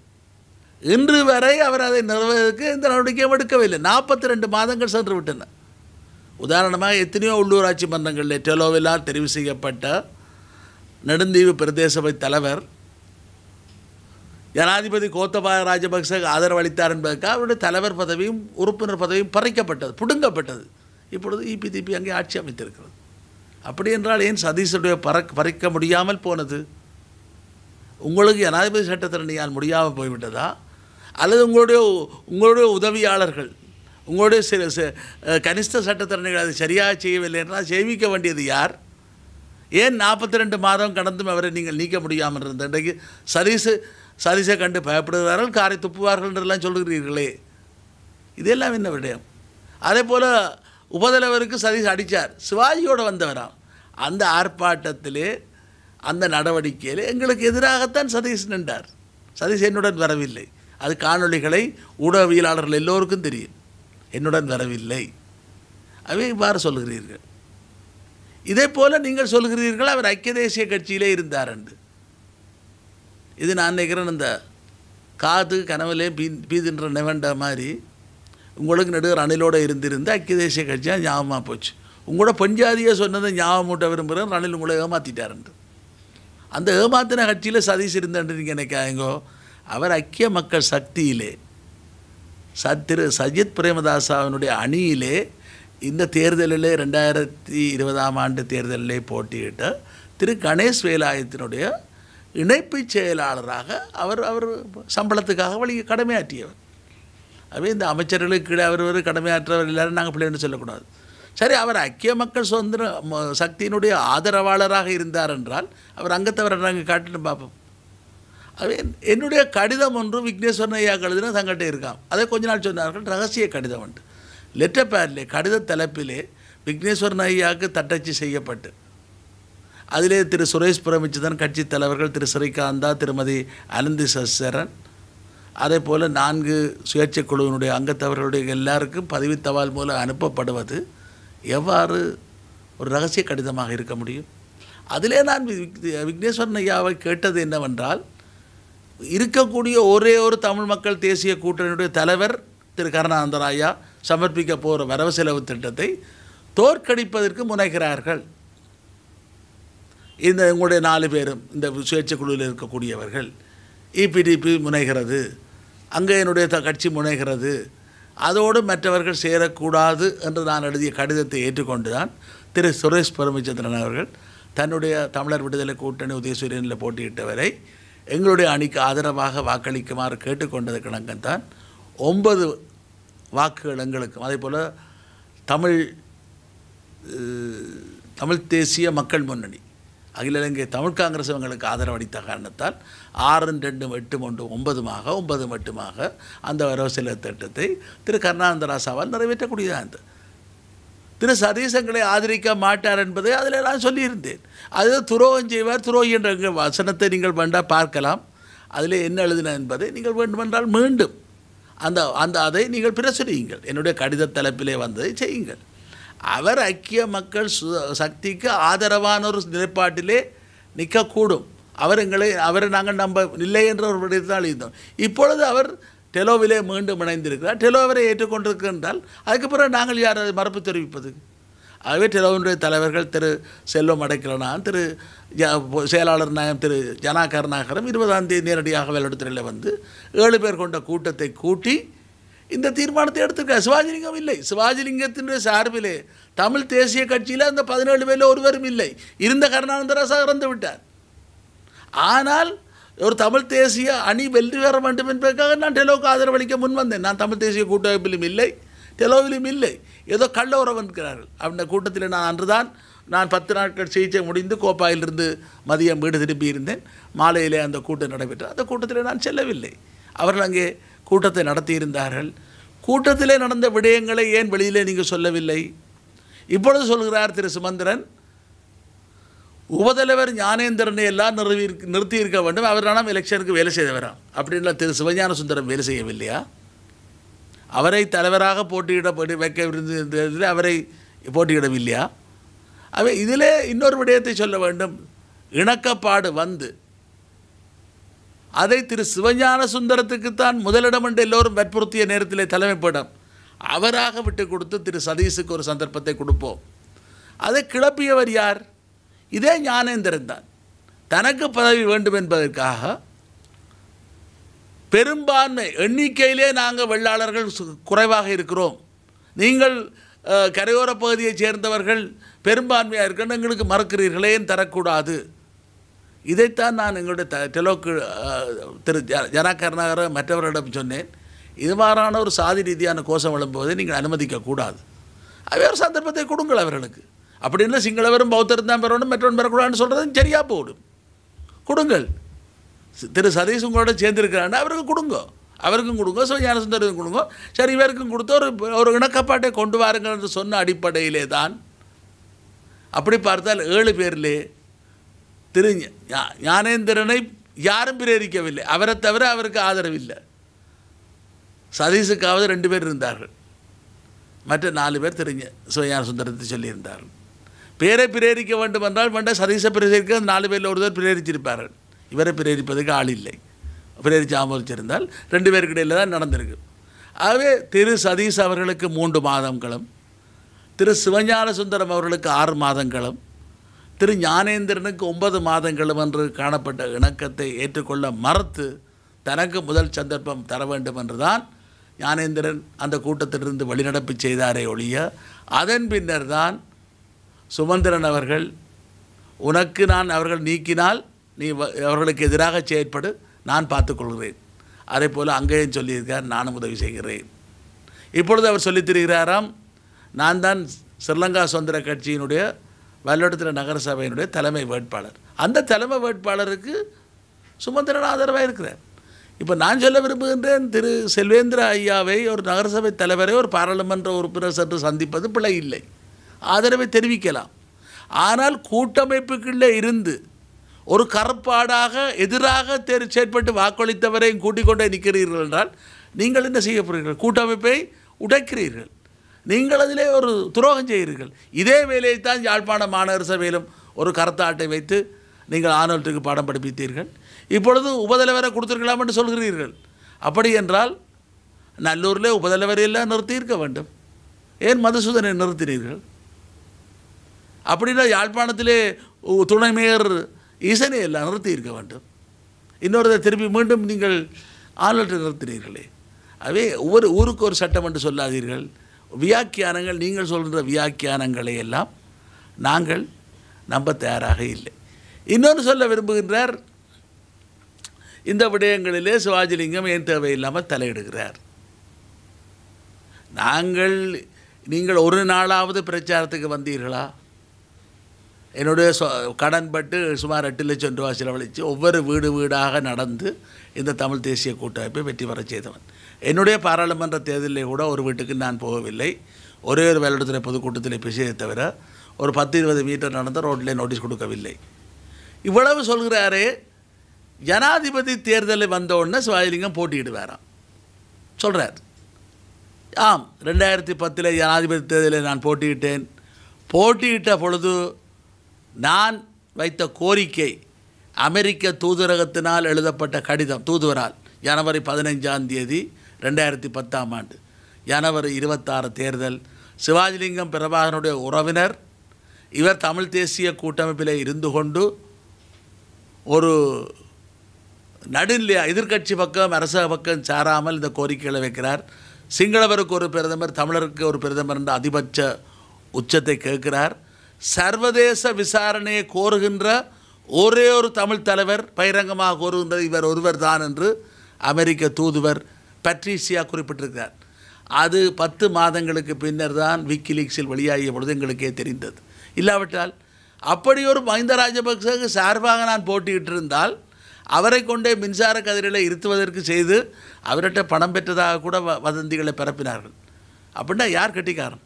இன்று வரை அவர் அதை நிறைவேறதுக்கு இந்த நடவடிக்கையும் எடுக்கவில்லை. நாற்பத்தி ரெண்டு மாதங்கள் சென்று விட்டன. உதாரணமாக எத்தனையோ உள்ளூராட்சி மன்றங்களில் டெலோவிலால் தெரிவு செய்யப்பட்ட நெடுந்தீவு பிரதேச சபை தலைவர் ஜனாதிபதி கோத்தபாய ராஜபக்ச ஆதரவு அளித்தார் என்பதற்காக அவருடைய தலைவர் பதவியும் உறுப்பினர் பதவியும் பறிக்கப்பட்டது புடுங்கப்பட்டது. இப்பொழுது இபிதிபி அங்கே ஆட்சி அமைத்திருக்கிறது. அப்படி என்றால் ஏன் சதீஷனுடைய பறக் பறிக்க முடியாமல் போனது? உங்களுக்கு ஜனாதிபதி சட்டத்திறனியால் முடியாமல் போய்விட்டதா? அல்லது உங்களுடைய உங்களுடைய உதவியாளர்கள் உங்களுடைய சில ச- கனிஷ்ட சட்டத்திறனிகள் அதை சரியாக செய்யவில்லை என்றால் சேமிக்க வேண்டியது யார்? ஏன் நாற்பத்தி ரெண்டு மாதம் கடந்தும் அவரை நீங்கள் நீக்க முடியாமல் இருந்த இன்றைக்கு சதீஸு சதீஸை கண்டு பயப்படுகிறார்கள் காரை துப்புவார்கள் என்றெல்லாம் சொல்கிறீர்களே. இதெல்லாம் என்ன விடயம்? அதே போல் உபதலைவருக்கு சதீஷ் அடித்தார். சிவாஜியோடு வந்தவராம். அந்த ஆர்ப்பாட்டத்திலே அந்த நடவடிக்கையில் எங்களுக்கு எதிராகத்தான் சதீஷ் நின்றார். சதீஷ் என்னுடன் வரவில்லை. அது காணொளிகளை ஊடகவியலாளர்கள் எல்லோருக்கும் தெரியும். என்னுடன் வரவில்லை. அவை இவ்வாறு சொல்கிறீர்கள். இதே போல் நீங்கள் சொல்கிறீர்கள் அவர் ஐக்கிய தேசிய கட்சியிலே இருந்தார் என்று. இது நான் நினைக்கிறேன் இந்த காது கனவுலே பீ பீதுன்ற நிவண்ட மாதிரி உங்களுக்கு நடுவர் அணிலோடு இருந்திருந்து ஐக்கிய தேசிய கட்சியாக ஞாபகமாக போச்சு. உங்களோட பஞ்சாதியை சொன்னதை ஞாபகம் மூட்ட விரும்புகிறேன் ரணில் உங்களை ஏமாற்றிட்டாருண்டு அந்த ஏமாத்தின கட்சியில் சதீஷ் இருந்தேன் நீங்கள் நினைக்காதீங்கோ. அவர் ஐக்கிய மக்கள் சக்தியிலே ச திரு சஜித் பிரேமதாசாவினுடைய அணியிலே இந்த தேர்தலிலே ரெண்டாயிரத்தி இருபதாம் ஆண்டு தேர்தலிலே போட்டியிட்ட திரு கணேஷ் வேலாயத்தினுடைய இணைப்பு செயலாளராக அவர் அவர் சம்பளத்துக்காக வழி கடமையாற்றியவர். அவே இந்த அமைச்சர்களுக்கு கீழே அவர் ஒரு கடமையாற்றவர் எல்லாரும் நாங்கள் பிள்ளைன்னு சொல்லக்கூடாது. சரி அவர் ஐக்கிய மக்கள் சுதந்திர சக்தியினுடைய ஆதரவாளராக இருந்தார் என்றால் அவர் அங்கத்தவரை நாங்கள் காட்டுன்னு பார்ப்போம். என்னுடைய கடிதம் ஒன்று விக்னேஸ்வரன் ஐயா கழுதுனா தங்கிட்ட இருக்கான் அதை கொஞ்ச நாள் சொன்னார்கள் ரகசிய கடிதம் உண்டு. லெட்டர் பேரிலே கடித தலைப்பிலே விக்னேஸ்வரன் ஐயாவுக்கு தட்டச்சு செய்யப்பட்டு. அதிலே திரு சுரேஷ் பிரமிச்சதன் கட்சி தலைவர்கள் திரு ஸ்ரீகாந்தா திருமதி அனந்தி சசரன் அதே போல் நான்கு சுயேட்சை குழுவினுடைய அங்கத்தவர்களுடைய எல்லாருக்கும் பதவி மூலம் அனுப்பப்படுவது எவ்வாறு ஒரு ரகசிய கடிதமாக இருக்க முடியும்? அதிலே நான் விக்- விக்னேஸ்வரன் ஐயாவை கேட்டது என்னவென்றால் இருக்கக்கூடிய ஒரே ஒரு தமிழ் மக்கள் தேசிய கூட்டணியுடைய தலைவர் திரு கருணாந்தராயா ஐயா சமர்ப்பிக்க போகிற வரவு செலவு திட்டத்தை தோற்கடிப்பதற்கு முனைகிறார்கள். இந்த உங்களுடைய நாலு பேரும் இந்த சுயேட்சை குழுவில் இருக்கக்கூடியவர்கள் இபிடிபி முனைகிறது அங்கே என்னுடைய த கட்சி முனைகிறது அதோடு மற்றவர்கள் சேரக்கூடாது என்று நான் எழுதிய கடிதத்தை ஏற்றுக்கொண்டு தான் திரு சுரேஷ் பரமச்சந்திரன் அவர்கள் தன்னுடைய தமிழர் விடுதலை கூட்டணி உதயசூரியனில் போட்டியிட்டவரை எங்களுடைய அணிக்கு ஆதரவாக வாக்களிக்குமாறு கேட்டுக்கொண்டது கணக்கத்தான் ஒன்பது வாக்குகள் எங்களுக்கும். அதே போல் தமிழ் தமிழ் தேசிய மக்கள் முன்னணி. அகில இலங்கை தமிழ் காங்கிரஸ் அவங்களுக்கு ஆதரவளித்த காரணத்தால் ஆறு ரெண்டும் எட்டும் ஒன்று ஒன்பதுமாக ஒன்பது மட்டுமாக அந்த வரவு செலவு திட்டத்தை திரு கருணானந்த ராசாவால் நிறைவேற்றக்கூடியதாக இருந்தது. திரு சதீசங்களை ஆதரிக்க மாட்டார் என்பதை அதில் நான் சொல்லியிருந்தேன். அது துரோகம் செய்வார் துரோகி என்ற வசனத்தை நீங்கள் வேண்டாம் பார்க்கலாம். அதில் என்ன எழுதின என்பதை நீங்கள் வேண்டுமென்றால் மீண்டும் அந்த அந்த அதை நீங்கள் பிரசுரியுங்கள். என்னுடைய கடித தலைப்பிலே வந்ததை செய்யுங்கள். அவர் ஐக்கிய மக்கள் சு சக்திக்கு ஆதரவான ஒரு நிலைப்பாட்டிலே நிற்கக்கூடும். அவர் எங்களை அவரை நாங்கள் நம்ப இல்லை என்ற ஒரு விடயத்தை தான் எழுதினோம் இப்பொழுது அவர் டெலோவிலே மீண்டும் இணைந்திருக்கிறார். டெலோவரை ஏற்றுக்கொண்டிருக்கின்றால் அதுக்கு பிறகு நாங்கள் யார் அதை மறுப்பு தெரிவிப்பது? ஆகவே டெலோவினுடைய தலைவர்கள் திரு செல்வம் அடைக்கலனான் திரு செயலாளர் நாயகம் திரு ஜனா கருணாகரம் இருபதாம் தேதி நேரடியாக வெள்ளடத்திலே வந்து ஏழு பேர் கொண்ட கூட்டத்தை கூட்டி இந்த தீர்மானத்தை எடுத்திருக்கார் சிவாஜிலிங்கம் இல்லை. சிவாஜிலிங்கத்தினுடைய சார்பிலே தமிழ் தேசிய கட்சியில் அந்த பதினேழு பேரில் ஒருவரும் இல்லை. இருந்த கருணானந்தராசா இறந்து விட்டார். ஆனால் ஒரு தமிழ் தேசிய அணி வெற்றி பெற வேண்டும் என்பதற்காக நான் டெலோவுக்கு ஆதரவளிக்க முன் வந்தேன். நான் தமிழ் தேசிய கூட்டமைப்பிலும் இல்லை டெலோவிலும் இல்லை. ஏதோ கள்ள உறவு என்கிறார்கள். அந்த கூட்டத்தில் நான் அன்றுதான் நான் பத்து நாட்கள் சிகிச்சை முடிந்து கோப்பாயிலிருந்து மதியம் வீடு திரும்பி இருந்தேன். மாலையிலே அந்த கூட்டம் நடைபெற்றது. அந்த கூட்டத்தில் நான் செல்லவில்லை. அவர்கள் அங்கே கூட்டத்தை நடத்தியிருந்தார்கள். கூட்டத்திலே நடந்த விடயங்களை ஏன் வெளியிலே நீங்கள் சொல்லவில்லை? இப்பொழுது சொல்கிறார் திரு சுமந்திரன் உபதலைவர் ஞானேந்திரனை எல்லாம் நிறுவி நிறுத்தி இருக்க வேண்டும். அவர் ஆனால் எலெக்ஷனுக்கு வேலை செய்தவராம் அப்படின்லாம் திரு சிவஞான சுந்தரம் வேலை செய்யவில்லையா? அவரை தலைவராக போட்டியிட போட்டி வைக்க இருந்ததில் அவரை போட்டியிடவில்லையா? அவை இதிலே இன்னொரு விடயத்தை சொல்ல வேண்டும். இணக்கப்பாடு வந்து அதை திரு சிவஞான சுந்தரத்துக்குத்தான் முதலிடம் என்று எல்லோரும் வற்புறுத்திய நேரத்திலே தலைமைப்படம். அவராக விட்டு கொடுத்து திரு சதீஷுக்கு ஒரு சந்தர்ப்பத்தை கொடுப்போம். அதை கிளப்பியவர் யார்? இதே ஞானேந்திரன் தான். தனக்கு பதவி வேண்டும் என்பதற்காக பெரும்பான்மை எண்ணிக்கையிலே நாங்கள் வெள்ளாளர்கள் சு- குறைவாக இருக்கிறோம். நீங்கள் கரையோர பகுதியைச் சேர்ந்தவர்கள் பெரும்பான்மையாக இருக்கணும் எங்களுக்கு மறக்கிறீர்களே தரக்கூடாது. இதைத்தான் நான் எங்களுடைய த டெலோக்கு திரு ஜ ஜனா கருணாகர மற்றவர்களிடம் சொன்னேன். இது மாறான ஒரு சாதி ரீதியான கோஷம் எழும்புவதை நீங்கள் அனுமதிக்கக்கூடாது. அவை ஒரு சந்தர்ப்பத்தை கொடுங்கள் அவர்களுக்கு. அப்படின்னு சிங்களவரும் பௌத்தரும் தான் பெறணும் மற்றவன் பெறக்கூடாதுன்னு சொல்கிறது சரியாக போடும். கொடுங்கள். சி- திரு சதீஷ் உங்களோட சேர்ந்துருக்கிறான்னா அவருக்கு கொடுங்க. அவருக்கும் கொடுங்க சிவஞான சுந்தரத்துக்கும் கொடுங்க. சரி இவருக்கும் கொடுத்து ஒரு ஒரு இணக்கப்பாட்டை கொண்டு வாருங்கள் என்று சொன்ன அடிப்படையிலே தான் அப்படி பார்த்தால் ஏழு பேர்லே திரு ஞானேந்திரனை யாரும் பிரேரிக்கவில்லை. அவரை தவிர அவருக்கு ஆதரவில்லை. சதீஷுக்காவது ரெண்டு பேர் இருந்தார்கள். மற்ற நாலு பேர் தெரிஞ்ச சுவையான சுந்தரத்தை சொல்லியிருந்தார்கள். பேரை பிரேரிக்க வேண்டும் என்றால் வேண்ட சதீச பிரேரிக்க அந்த நாலு பேரில் ஒருவர் பிரேரிச்சிருப்பார்கள் இவரை பிரேரிப்பதற்கு ஆள் இல்லை. பிரேரித்து ஆமோதிச்சிருந்தால் ரெண்டு பேருக்கு தான் நடந்திருக்கு. ஆகவே திரு சதீஷ் அவர்களுக்கு மூன்று மாதங்களும் திரு சிவஞான சுந்தரம் அவர்களுக்கு ஆறு மாதங்களும் திரு ஞானேந்திரனுக்கு ஒன்பது மாதங்களும் என்று காணப்பட்ட இணக்கத்தை ஏற்றுக்கொள்ள மறுத்து தனக்கு முதல் சந்தர்ப்பம் தர வேண்டும் என்றுதான் ஞானேந்திரன் அந்த கூட்டத்திலிருந்து வழிநடப்பு செய்தாரே ஒழிய அதன் பின்னர் தான் சுமந்திரன் அவர்கள் உனக்கு நான் அவர்கள் நீக்கினால் நீ வ- அவர்களுக்கு எதிராக செயற்படு நான் பார்த்துக்கொள்கிறேன். அதே போல் அங்கேயும் சொல்லியிருக்கார் நானும் உதவி செய்கிறேன். இப்பொழுது அவர் சொல்லித் திரிகிறாராம் நான் தான் ஸ்ரீலங்கா சுதந்திர கட்சியினுடைய வல்லடத்தில் நகர சபையினுடைய தலைமை வேட்பாளர். அந்த தலைமை வேட்பாளருக்கு சுமந்திரன் ஆதரவாக இருக்கிறார். இப்போ நான் சொல்ல விரும்புகின்றேன் திரு செல்வேந்திர ஐயாவை ஒரு நகரசபை தலைவரை ஒரு பாராளுமன்ற உறுப்பினர் சென்று சந்திப்பது பிழை இல்லை. ஆதரவை தெரிவிக்கலாம். ஆனால் கூட்டமைப்புக்குள்ளே இருந்து ஒரு கருப்பாடாக எதிராக தெரி செயற்பட்டு வாக்களித்தவரையும் கூட்டிக் கொண்டே நிற்கிறீர்கள் என்றால் நீங்கள் என்ன செய்ய போகிறீர்கள்? கூட்டமைப்பை உடைக்கிறீர்கள். நீங்கள் அதிலே ஒரு துரோகம் செய்கிறீர்கள். இதே வேலையை தான் யாழ்ப்பாண மாநகர சபையிலும் ஒரு கருத்தாட்டை வைத்து நீங்கள் ஆனோல்ட்டுக்கு பாடம் படிப்பித்தீர்கள். இப்பொழுது உபதலைவரை கொடுத்துருக்கலாம் என்று சொல்கிறீர்கள். அப்படி என்றால் நல்லூரில் உபதலைவரையெல்லாம் நிறுத்தியிருக்க வேண்டும். ஏன் மதுசூதனை நிறுத்தினீர்கள்? அப்படின்னா யாழ்ப்பாணத்திலே துணை மேயர் ஈசனை எல்லாம் நிறுத்தி இருக்க வேண்டும். இன்னொரு திருப்பி மீண்டும் நீங்கள் ஆளுநர் நிறுத்தினீர்களே. அவே ஒவ்வொரு ஊருக்கு ஒரு சட்டம் என்று சொல்லாதீர்கள். வியாக்கியானங்கள் நீங்கள் சொல்கிற வியாக்கியானங்களை எல்லாம் நாங்கள் நம்ப தயாராக இல்லை. இன்னொன்று சொல்ல விரும்புகின்றார் இந்த விடயங்களிலே சிவாஜிலிங்கம் ஏன் தேவையில்லாமல் தலையிடுகிறார். நாங்கள் நீங்கள் ஒரு நாளாவது பிரச்சாரத்துக்கு வந்தீர்களா? என்னுடைய சொ கடன்பட்டு சுமார் எட்டு லட்சம் ரூபா செலவழித்து ஒவ்வொரு வீடு வீடாக நடந்து இந்த தமிழ் தேசிய கூட்டமைப்பை வெற்றி பெற செய்தவன். என்னுடைய பாராளுமன்ற தேர்தலில் கூட ஒரு வீட்டுக்கு நான் போகவில்லை. ஒரே ஒரு வேலைத்துறை பொதுக்கூட்டத்தில் பேசியதை தவிர ஒரு பத்து இருபது மீட்டர் நடந்த ரோட்டில் நோட்டீஸ் கொடுக்கவில்லை. இவ்வளவு சொல்கிறாரே ஜனாதிபதி தேர்தலில் வந்தவுடனே சிவாஜிலிங்கம் போட்டியிடுவாராம். சொல்கிறார் ஆம் ரெண்டாயிரத்தி பத்தில் ஜனாதிபதி தேர்தலில் நான் போட்டியிட்டேன். போட்டியிட்ட பொழுது நான் வைத்த கோரிக்கை அமெரிக்க தூதரகத்தினால் எழுதப்பட்ட கடிதம் தூதுவரால் ஜனவரி பதினைஞ்சாம் தேதி ரெண்டாயிரத்தி பத்தாம் ஆண்டு. ஜனவரி இருபத்தாறு தேர்தல். சிவாஜிலிங்கம் பிரபாகரனுடைய உறவினர் இவர் தமிழ் தேசிய கூட்டமைப்பில் இருந்து கொண்டு ஒரு நடுநிலை எதிர்க்கட்சி பக்கம் அரச பக்கம் சாராமல் இந்த கோரிக்கைகளை வைக்கிறார். சிங்களவருக்கு ஒரு பிரதமர் தமிழருக்கு ஒரு பிரதமர் என்ற அதிபட்ச உச்சத்தை கேட்கிறார். சர்வதேச விசாரணையை கோருகின்ற ஒரே ஒரு தமிழ் தலைவர் பகிரங்கமாக கோருகின்ற இவர் ஒருவர் தான் என்று அமெரிக்க தூதுவர் பட்ரீசியா குறிப்பிட்டிருக்கிறார். அது பத்து மாதங்களுக்கு பின்னர் தான் விக்கிலீக்ஸில் வெளியாகிய பொழுது எங்களுக்கே தெரிந்தது. இல்லாவிட்டால் அப்படி ஒரு மஹிந்த ராஜபக்சவுக்கு சார்பாக நான் போட்டியிட்டு இருந்தால் அவரை கொண்டே மின்சார கதிரில் இருத்துவதற்கு செய்து அவர்கிட்ட பணம் பெற்றதாக கூட வ- வதந்திகளை பரப்பினார்கள். அப்படின்னா யார் கட்டிக்காரன்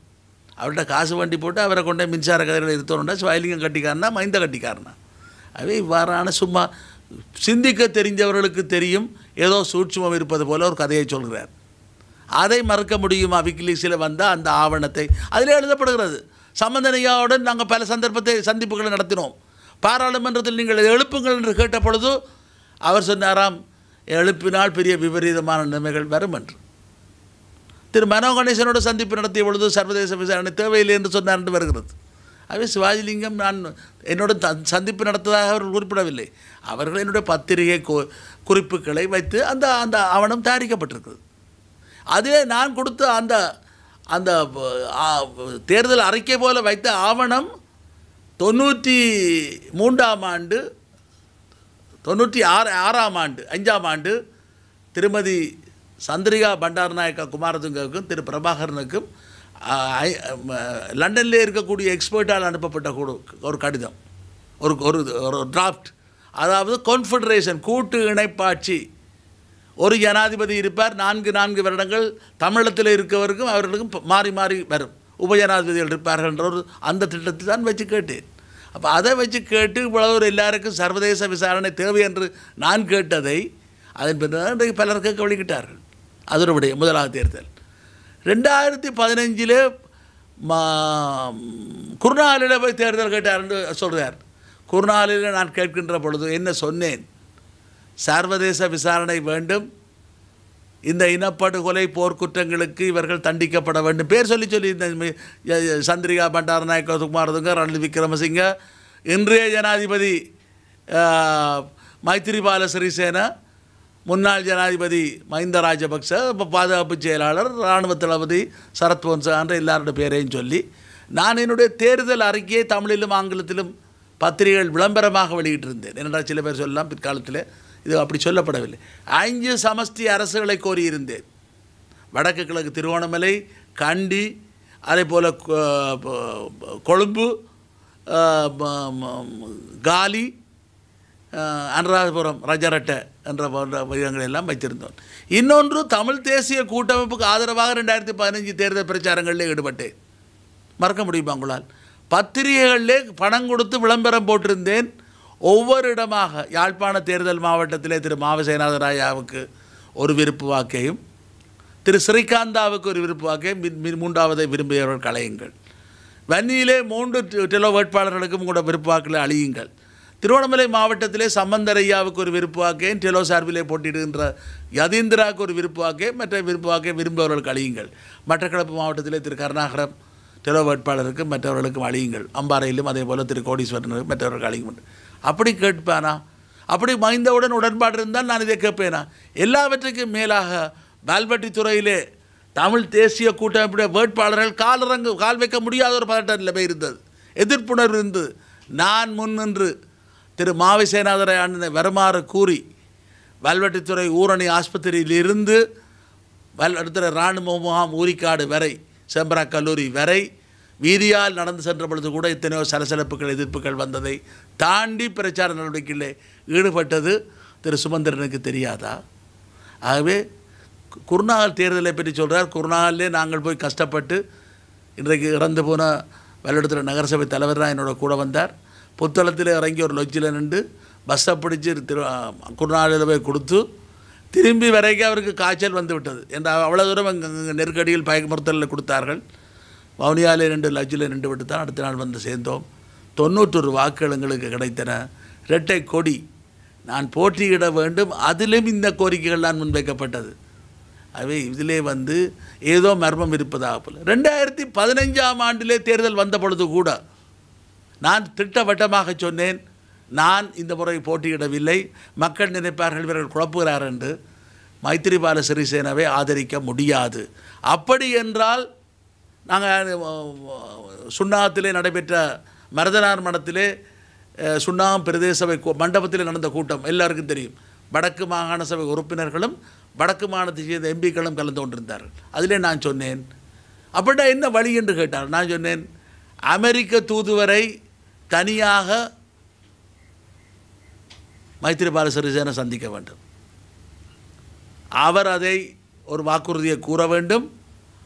அவர்கிட்ட காசு வண்டி போட்டு அவரை கொண்டே மின்சார கதையில் இருத்தணுன்னா சிவாலிங்கம் கட்டிக்காரனா மைந்த கட்டிக்காரனா? அவை இவ்வாறான சும்மா சிந்திக்க தெரிஞ்சவர்களுக்கு தெரியும் ஏதோ சூட்சமம் இருப்பது போல ஒரு கதையை சொல்கிறார். அதை மறக்க முடியுமா? விக்கிலீக்ஸில் வந்த அந்த ஆவணத்தை. அதில் எழுதப்படுகிறது சம்பந்தனையாவுடன் நாங்கள் பல சந்தர்ப்பத்தை சந்திப்புகளை நடத்தினோம். பாராளுமன்றத்தில் நீங்கள் எழுப்புங்கள் என்று கேட்ட பொழுது அவர் சொன்னாராம் எழுப்பினால் பெரிய விபரீதமான நிலைமைகள் வரும் என்று. திரு மனோ கணேசனோட சந்திப்பு நடத்திய பொழுது சர்வதேச விசாரணை தேவையில்லை என்று சொன்னார் என்று வருகிறது. ஆகவே சிவாஜிலிங்கம் நான் என்னோட த சந்திப்பு நடத்ததாக அவர்கள் குறிப்பிடவில்லை. அவர்கள் என்னுடைய பத்திரிகை கு- குறிப்புகளை வைத்து அந்த அந்த ஆவணம் தயாரிக்கப்பட்டிருக்கிறது. அதிலே நான் கொடுத்த அந்த அந்த தேர்தல் அறிக்கை போல வைத்த ஆவணம் தொண்ணூற்றி மூன்றாம் ஆண்டு தொண்ணூற்றி ஆறு ஆறாம் ஆண்டு அஞ்சாம் ஆண்டு திருமதி சந்திரிகா பண்டாரநாயக்கா குமாரதுங்கவுக்கும் திரு பிரபாகரனுக்கும் லண்டன்லேயே ஐ- லண்டனில் இருக்கக்கூடிய எக்ஸ்பர்ட்டால் அனுப்பப்பட்ட கூடு ஒரு கடிதம். ஒரு ஒரு ஒரு டிராஃப்ட் அதாவது கான்ஃபெடரேஷன் கூட்டு இணைப்பாட்சி. ஒரு ஜனாதிபதி இருப்பார் நான்கு நான்கு வருடங்கள் தமிழத்தில் இருக்கவருக்கும் அவர்களுக்கும் மாறி மாறி வரும். உபஜனாதிபதிகள் இருப்பார்கள் என்ற ஒரு அந்த திட்டத்தை தான் வச்சு கேட்டேன். அப்போ அதை வச்சு கேட்டு இவ்வளவு எல்லாருக்கும் சர்வதேச விசாரணை தேவை என்று நான் கேட்டதை அதன் பின்னர் இன்றைக்கு பலர் கேட்க வழிகிட்டார்கள். அதனுடைய முதலாவது தேர்தல். ரெண்டாயிரத்தி பதினஞ்சில் மா குருநாளில் போய் தேர்தல் கேட்டார்னு சொல்கிறார் குருநாளில் நான் கேட்கின்ற பொழுது என்ன சொன்னேன்? சர்வதேச விசாரணை வேண்டும். இந்த இனப்படுகொலை போர்க்குற்றங்களுக்கு இவர்கள் தண்டிக்கப்பட வேண்டும். பேர் சொல்லி சொல்லி இந்த சந்திரிகா பண்டார நாயக்க சந்திரிகா குமாரதுங்க ரணில் விக்ரமசிங்க இன்றைய ஜனாதிபதி மைத்திரிபால சிறிசேனா முன்னாள் ஜனாதிபதி மஹிந்த ராஜபக்ச இப்போ பாதுகாப்பு செயலாளர் இராணுவ தளபதி சரத்வன்சான்ற வன்சா எல்லாருடைய பேரையும் சொல்லி நான் என்னுடைய தேர்தல் அறிக்கையை தமிழிலும் ஆங்கிலத்திலும் பத்திரிகைகள் விளம்பரமாக வெளியிட்டிருந்தேன். என்னடா சில பேர் சொல்லலாம் பிற்காலத்தில் இது அப்படி சொல்லப்படவில்லை. ஐந்து சமஷ்டி அரசுகளை கோரியிருந்தேன். வடக்கு கிழக்கு திருவோணமலை கண்டி அதே போல் கொழும்பு காலி அனுராதபுரம் ரஜரட்டை என்ற போன்ற மையங்கள் எல்லாம் வைத்திருந்தோம். இன்னொன்று தமிழ் தேசிய கூட்டமைப்புக்கு ஆதரவாக ரெண்டாயிரத்தி பதினஞ்சு தேர்தல் பிரச்சாரங்களில் ஈடுபட்டேன். மறக்க முடியுமா உங்களால்? பத்திரிகைகளிலே பணம் கொடுத்து விளம்பரம் போட்டிருந்தேன். ஒவ்வொரு இடமாக யாழ்ப்பாண தேர்தல் மாவட்டத்திலே திரு மாவசேனாதராயாவுக்கு ஒரு விருப்பு வாக்கையும் திரு ஸ்ரீகாந்தாவுக்கு ஒரு விருப்பு வாக்கையும் மின் மின் மூன்றாவதை விரும்பியவர்கள் கலையுங்கள் வன்னியிலே மூன்று டெலோ வேட்பாளர்களுக்கும் கூட விருப்பு வாக்கில் அழியுங்கள் திருவண்ணாமலை மாவட்டத்திலே சம்பந்தரையாவுக்கு ஒரு விருப்பு வாக்கையும் டெலோ சார்பிலே போட்டியிடுகின்ற யதீந்திராவுக்கு ஒரு விருப்பு வாக்கையும் மற்ற விருப்பு வாக்கை விரும்புபவர்களுக்கு அழியுங்கள். மட்டக்களப்பு மாவட்டத்திலே திரு கருணாகரம் டெலோ வேட்பாளருக்கும் மற்றவர்களுக்கும் அழியுங்கள். அம்பாறையிலும் அதே போல் திரு கோடீஸ்வரனுக்கும் மற்றவர்களுக்கு அழியும் அப்படி கேட்பானா? அப்படி மைந்தவுடன் உடன்பாடு இருந்தால் நான் இதை கேட்பேனா? எல்லாவற்றுக்கும் மேலாக பால்வட்டி துறையிலே தமிழ் தேசிய கூட்டமைப்புடைய வேட்பாளர்கள் காலிறங்கு கால் வைக்க முடியாத ஒரு பதட்ட நிலைமை இருந்தது. எதிர்ப்புணர்வு இருந்தது. நான் முன் நின்று திரு மாவை சேனாதரை அண்ணனை வருமாறு கூறி வல்வெட்டித்துறை ஊரணி ஆஸ்பத்திரியிலிருந்து வல் இராணுவ முகாம் ஊரிக்காடு வரை செம்பரா கல்லூரி வரை வீதியால் நடந்து சென்ற பொழுது கூட எத்தனையோ சலசலப்புகள் எதிர்ப்புகள் வந்ததை தாண்டி பிரச்சார நடவடிக்கையில் ஈடுபட்டது திரு சுமந்திரனுக்கு தெரியாதா? ஆகவே குருநாகல் தேர்தலை பற்றி சொல்கிறார் குருநாகல்லே நாங்கள் போய் கஷ்டப்பட்டு இன்றைக்கு இறந்து போன வல்லிடத்தில் நகரசபை தலைவர் தான் என்னோட கூட வந்தார். புத்தளத்தில் இறங்கி ஒரு லொஜ்ஜில் நின்று பஸ்ஸை பிடிச்சி திரு குருநாகலில் போய் கொடுத்து திரும்பி வரைக்கும் அவருக்கு காய்ச்சல் வந்து விட்டது. என்ற அவ்வளோ தூரம் அங்க- நெருக்கடியில் பயமுறுத்தலில் கொடுத்தார்கள். வவுனியாலே ரெண்டு லட்சில் நின்று விட்டு தான் அடுத்த நாள் வந்து சேர்ந்தோம். தொண்ணூற்றொரு வாக்குகள் எங்களுக்கு கிடைத்தன. இரட்டை கொடி நான் போட்டியிட வேண்டும். அதிலும் இந்த கோரிக்கைகள் தான் முன்வைக்கப்பட்டது. அவை இதிலே வந்து ஏதோ மர்மம் இருப்பதாக போல. ரெண்டாயிரத்தி பதினைஞ்சாம் ஆண்டிலே தேர்தல் வந்த பொழுது கூட நான் திட்டவட்டமாக சொன்னேன் நான் இந்த முறை போட்டியிடவில்லை. மக்கள் நினைப்பார்கள் இவர்கள் குழப்புகிறார் என்று. மைத்திரிபால சிறிசேனாவை ஆதரிக்க முடியாது. அப்படி என்றால் நாங்கள் சுண்ணாத்திலே நடைபெற்ற மருதனார் மடத்திலே சுண்ணாம் பிரதேச சபை மண்டபத்தில் நடந்த கூட்டம் எல்லாருக்கும் தெரியும். வடக்கு மாகாண சபை உறுப்பினர்களும் வடக்கு மாகாணத்தை சேர்ந்த எம்பிக்களும் கலந்து கொண்டிருந்தார்கள். அதிலே நான் சொன்னேன். அப்படின்னா என்ன வழி என்று கேட்டார். நான் சொன்னேன் அமெரிக்க தூதுவரை தனியாக மைத்திரிபால சிறிசேன சந்திக்க வேண்டும். அவர் அதை ஒரு வாக்குறுதியை கூற வேண்டும்.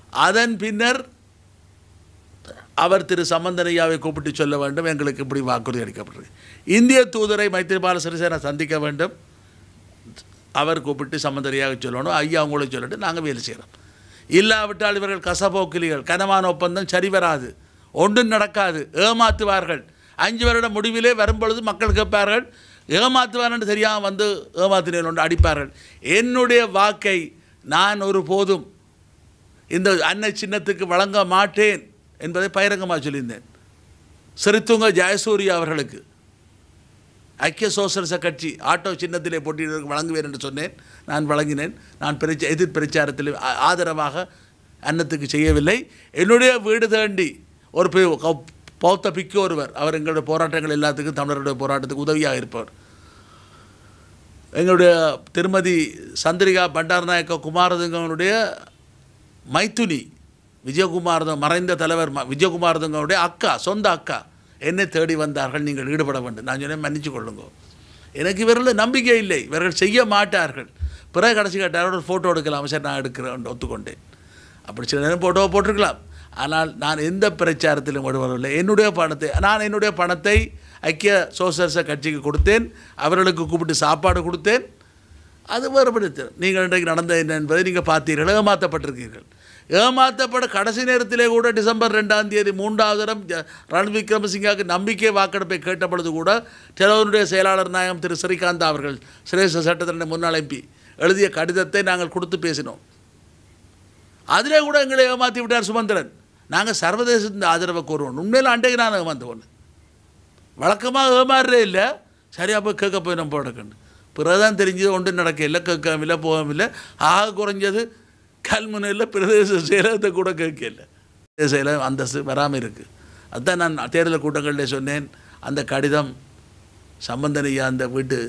அதன் பின்னர் அவர் திரு சம்பந்தனையாவை கூப்பிட்டு சொல்ல வேண்டும். எங்களுக்கு இப்படி வாக்குறுதி அளிக்கப்பட்டது. இந்திய தூதரை மைத்திரிபால சிறிசேன சந்திக்க வேண்டும். அவர் கூப்பிட்டு சம்பந்தனையாக சொல்லணும். ஐயா அவங்களும் சொல்லிட்டு நாங்கள் வேலை செய்கிறோம் இல்லாவிட்டால் இவர்கள் கசபோக்கிலிகள். கனமான ஒப்பந்தம் சரி வராது. ஒன்றும் நடக்காது. ஏமாத்துவார்கள். அஞ்சு வருட முடிவிலே வரும்பொழுது மக்கள் கேட்பார்கள் ஏமாற்றுவார்கள் தெரியாமல் வந்து ஏமாத்தினேன் ஒன்று அடிப்பார்கள். என்னுடைய வாக்கை நான் ஒரு போதும் இந்த அன்னை சின்னத்துக்கு வழங்க மாட்டேன் என்பதை பகிரங்கமாக சொல்லியிருந்தேன். சிறுத்துங்க ஜெயசூரிய அவர்களுக்கு. ஐக்கிய சோசலிச கட்சி ஆட்டோ சின்னத்திலே போட்டியிடுவதற்கு வழங்குவேன் என்று சொன்னேன். நான் வழங்கினேன். நான் பிரச்ச எதிர் பிரச்சாரத்தில் ஆதரவாக அன்னத்துக்கு செய்யவில்லை. என்னுடைய வீடு தாண்டி ஒரு பௌத்த பிக்கு ஒருவர். அவர் எங்களுடைய போராட்டங்கள் எல்லாத்துக்கும் தமிழருடைய போராட்டத்துக்கு உதவியாக இருப்பவர் எங்களுடைய திருமதி சந்திரிகா பண்டாரநாயக்க குமாரதுங்கனுடைய மைத்துனி விஜயகுமாரதம் மறைந்த தலைவர் ம- விஜயகுமாரதுங்கனுடைய அக்கா சொந்த அக்கா என்னை தேடி வந்தார்கள் நீங்கள் ஈடுபட வேண்டும். நான் சொன்னேன் மன்னிச்சு கொள்ளுங்க. எனக்கு இவர்கள் நம்பிக்கை இல்லை. இவர்கள் செய்ய மாட்டார்கள். பிறகு கடைசி கேட்டார் ஃபோட்டோ எடுக்கலாம். சரி நான் எடுக்கிறேன் ஒத்துக்கொண்டேன். அப்படி சில நேரம் ஃபோட்டோவை போட்டிருக்கலாம். ஆனால் நான் எந்த பிரச்சாரத்திலும் ஈடுபடவில்லை. என்னுடைய பணத்தை நான் என்னுடைய பணத்தை ஐக்கிய சோசலிச கட்சிக்கு கொடுத்தேன். அவர்களுக்கு கூப்பிட்டு சாப்பாடு கொடுத்தேன். அது வேறுபடுத்து நீங்கள் இன்றைக்கு நடந்த என்ன என்பதை நீங்கள் பார்த்தீர்கள். ஏமாற்றப்பட்டிருக்கீர்கள் ஏமாற்றப்பட கடைசி நேரத்திலே கூட டிசம்பர் ரெண்டாம் தேதி மூன்றாவது தரம் ரன் விக்ரமசிங்காவுக்கு நம்பிக்கை வாக்கெடுப்பை கேட்டபொழுது கூட செலவனுடைய செயலாளர் நாயகம் திரு ஸ்ரீகாந்த் அவர்கள் சிரேஷ்ட சட்டத்தினுடைய முன்னாள் எம்பி எழுதிய கடிதத்தை நாங்கள் கொடுத்து பேசினோம். அதிலே கூட எங்களை ஏமாற்றி விட்டார் சுமந்திரன். நாங்கள் சர்வதேசத்தின் ஆதரவை கோருவோம். உண்மையில் அன்றைக்கு நான் ஏமாந்து வழக்கமாக ஏமாறுறே இல்லை. சரியாக போய் கேட்க போய் நம்ம போடக்கண்டு பிறகுதான் தெரிஞ்சது ஒன்றும் நடக்க இல்லை கேட்காமில்லை போகாமில்லை ஆக குறைஞ்சது கல்முனையில் பிரதேச செயலகத்தை கூட கேட்கல பிரதேச செயலகம் அந்தஸ்து வராமல் இருக்குது அதுதான் நான் தேர்தல் கூட்டங்களில் சொன்னேன். அந்த கடிதம் சம்பந்தனையா அந்த வீட்டு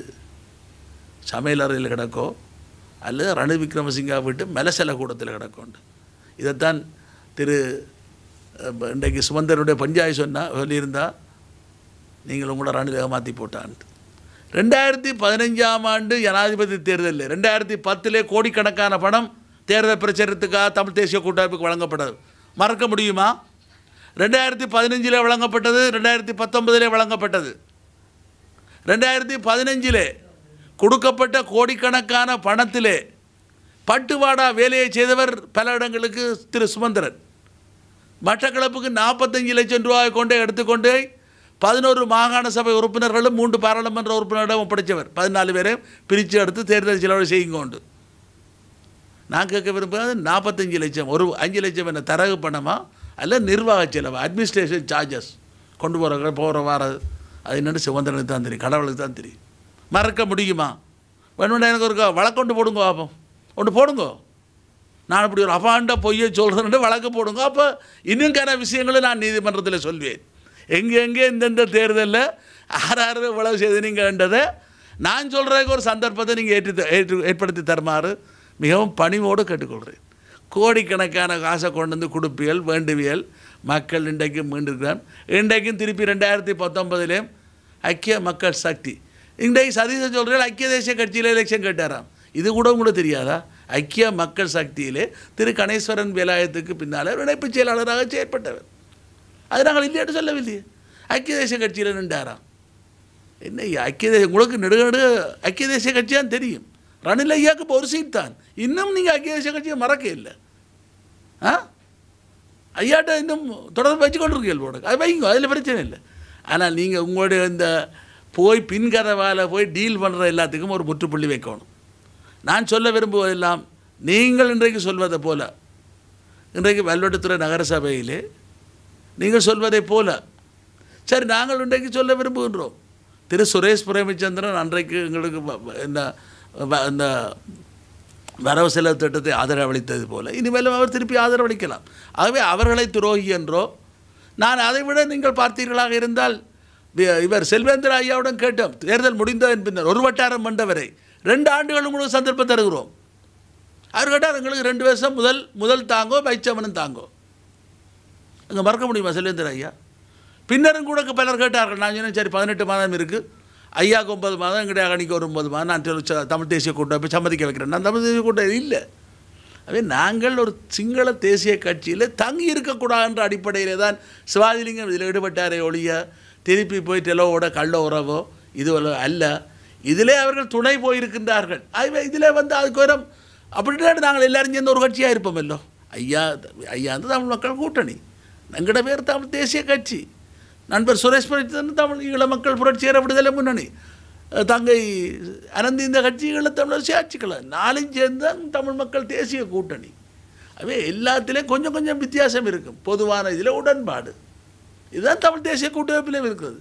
சமையலறையில் கிடக்கோ அல்லது ரணு விக்ரமசிங்கா வீட்டு மெலசல கூடத்தில் கிடக்கோண்டு. இதைத்தான் திரு இன்றைக்கு சுமந்தருடைய பஞ்சாயத்து சொன்னால் சொல்லியிருந்தா நீங்கள் உங்களோட ரணில் மாற்றி போட்டான்ட்டு. ரெண்டாயிரத்தி பதினஞ்சாம் ஆண்டு ஜனாதிபதி தேர்தலில் ரெண்டாயிரத்தி பத்திலே கோடிக்கணக்கான பணம் தேர்தல் பிரச்சாரத்துக்காக தமிழ் தேசிய கூட்டமைப்புக்கு வழங்கப்பட்டது. மறக்க முடியுமா? ரெண்டாயிரத்தி பதினஞ்சில் வழங்கப்பட்டது ரெண்டாயிரத்தி பத்தொன்பதிலே வழங்கப்பட்டது. ரெண்டாயிரத்தி பதினஞ்சிலே கொடுக்கப்பட்ட கோடிக்கணக்கான பணத்திலே பட்டுவாடா வேலையை செய்தவர் பல இடங்களுக்கு திரு சுமந்திரன். மட்டக்களப்புக்கு நாற்பத்தஞ்சு லட்சம் ரூபாய் கொண்டே எடுத்துக்கொண்டு பதினோரு மாகாண சபை உறுப்பினர்களும் மூன்று பாராளுமன்ற உறுப்பினரிடம் ஒப்படைத்தவர். பதினாலு பேரையும் பிரித்து எடுத்து தேர்தல் செலவு செய்யுங்க உண்டு. நான் கேட்க விரும்புகிறது நாற்பத்தஞ்சு லட்சம். ஒரு அஞ்சு லட்சம் என்ன தரகு பணமா? அல்ல நிர்வாக செலவு அட்மினிஸ்ட்ரேஷன் சார்ஜஸ் கொண்டு போகிற போகிற வாரது அது என்னென்னு சுதந்திரனுக்கு தான் தெரியும் கடவுளுக்கு தான் தெரியும். மறக்க முடியுமா? வேணும்னா எனக்கு ஒரு வழக்கொண்டு போடுங்க பாப்போம். ஒன்று போடுங்க? நான் இப்படி ஒரு அபாண்ட பொய்யை சொல்கிறேன் வழக்கு போடுங்க. அப்போ இன்னும் கன விஷயங்களை நான் நீதிமன்றத்தில் சொல்வேன். எங்கே எங்கே இந்தந்த தேர்தலில் ஆறு ஆறு இவ்வளவு செய்து நீங்கன்றதை நான் சொல்கிறதுக்கு ஒரு சந்தர்ப்பத்தை நீங்கள் ஏற்றி த- ஏற்று ஏற்படுத்தி தருமாறு மிகவும் பணிவோடு கேட்டுக்கொள்கிறேன். கோடிக்கணக்கான காசை கொண்டு வந்து கொடுப்பியல் வேண்டுவியல் மக்கள் இன்றைக்கும் மீண்டிருக்கிறான் இன்றைக்கும் திருப்பி ரெண்டாயிரத்தி பத்தொன்பதுலேயும் ஐக்கிய மக்கள் சக்தி. இன்றைக்கு சதீசன் சொல்கிறேன் ஐக்கிய தேசிய கட்சியில் எலெக்ஷன் கேட்டாராம். இது கூட உங்களுக்கு தெரியாதா? ஐக்கிய மக்கள் சக்தியிலே திரு கணேஸ்வரன் வேலாயத்துக்கு பின்னால் இணைப்புச் செயலாளராக செயற்பட்டவர். அது நாங்கள் இல்லையாட்டு சொல்லவில்லையே. ஐக்கிய தேசிய கட்சியில் நின்றாராம் என்ன ஐக்கிய தேசிய உங்களுக்கு நெடுக நெடுக ஐக்கிய தேசிய கட்சியான்னு தெரியும். ரணில் ஐயாவுக்கு இப்போ ஒரு சீட் தான். இன்னும் நீங்கள் ஐக்கிய தேசிய கட்சியை மறக்க இல்லை. ஆ? ஐயாட்ட இன்னும் தொடர்ந்து வச்சு கொண்டு இருக்கீங்க போட அது வைங்க அதில் பிரச்சனை இல்லை. ஆனால் நீங்கள் உங்களுடைய இந்த போய் பின்கதவால் போய் டீல் பண்ணுற எல்லாத்துக்கும் ஒரு முற்றுப்புள்ளி வைக்கணும். நான் சொல்ல விரும்புவதெல்லாம் நீங்கள் இன்றைக்கு சொல்வதை போல. இன்றைக்கு வல்வெட்டுத்துறை நகரசபையிலே நீங்கள் சொல்வதை போல. சரி நாங்கள் இன்றைக்கு சொல்ல விரும்புகின்றோம். திரு சுரேஷ் பிரேமச்சந்திரன் அன்றைக்கு எங்களுக்கு இந்த வ- இந்த வரவு செலவு திட்டத்தை ஆதரவளித்தது போல. இனிமேலும் அவர் திருப்பி ஆதரவளிக்கலாம். ஆகவே அவர்களை துரோகி என்றோ நான் அதை விட நீங்கள் பார்த்தீர்களாக இருந்தால் இவர் செல்வேந்திர ஐயாவுடன் கேட்டோம். தேர்தல் முடிந்ததன் பின்னர் ஒரு வட்டாரம் மண்டவரை ரெண்டு ஆண்டுகள் உங்களுக்கு சந்தர்ப்பம் தருகிறோம். அவர் கேட்டார் எங்களுக்கு ரெண்டு வருஷம் முதல் முதல் தாங்கோ பைச்சவனும் தாங்கோ. அங்கே மறக்க முடியுமா செல்வேந்தர் ஐயா? பின்னரும் கூட பலர் கேட்டார்கள். நான் சொன்னேன் சரி பதினெட்டு மாதம் இருக்குது ஐயாவுக்கு ஒன்பது மாதம் எங்கிட்ட அணிக்கு ஒரு ஒன்பது மாதம். நான் சொல்லி ச- தமிழ் தேசிய கூட்டம் போய் சம்மதிக்க வைக்கிறேன். நான் தமிழ் தேசிய கூட்டம் இல்லை. அதே நாங்கள் ஒரு சிங்கள தேசிய கட்சியில் தங்கி இருக்கக்கூடாதுன்ற அடிப்படையில் தான் சிவாஜிலிங்கம் இதில் ஈடுபட்டாரே ஒழிய திருப்பி போய் டெலோவோட கள்ள உறவோ இது அல்ல. இதிலே அவர்கள் துணை போயிருக்கின்றார்கள். ஆகவே இதில் வந்து அதுக்கு வரும். அப்படின்னா நாங்கள் எல்லாரும் சேர்ந்து ஒரு கட்சியாக இருப்போமல்லோ? ஐயா ஐயா வந்து தமிழ் மக்கள் கூட்டணி. எங்கட பேர் தமிழ் தேசிய கட்சி. நண்பர் சுரேஷ் பிரச்சன் தமிழ் ஈழ மக்கள் புரட்சியர விடுதலை முன்னணி. தங்கை அனந்தி இந்த கட்சிகளை தமிழர் சேர்ச்சிக்கலாம் நாலும் சேர்ந்து தமிழ் மக்கள் தேசிய கூட்டணி. அவே எல்லாத்திலையும் கொஞ்சம் கொஞ்சம் வித்தியாசம் இருக்கும். பொதுவான இதில் உடன்பாடு. இதுதான் தமிழ் தேசிய கூட்டமைப்பிலும் இருக்கிறது.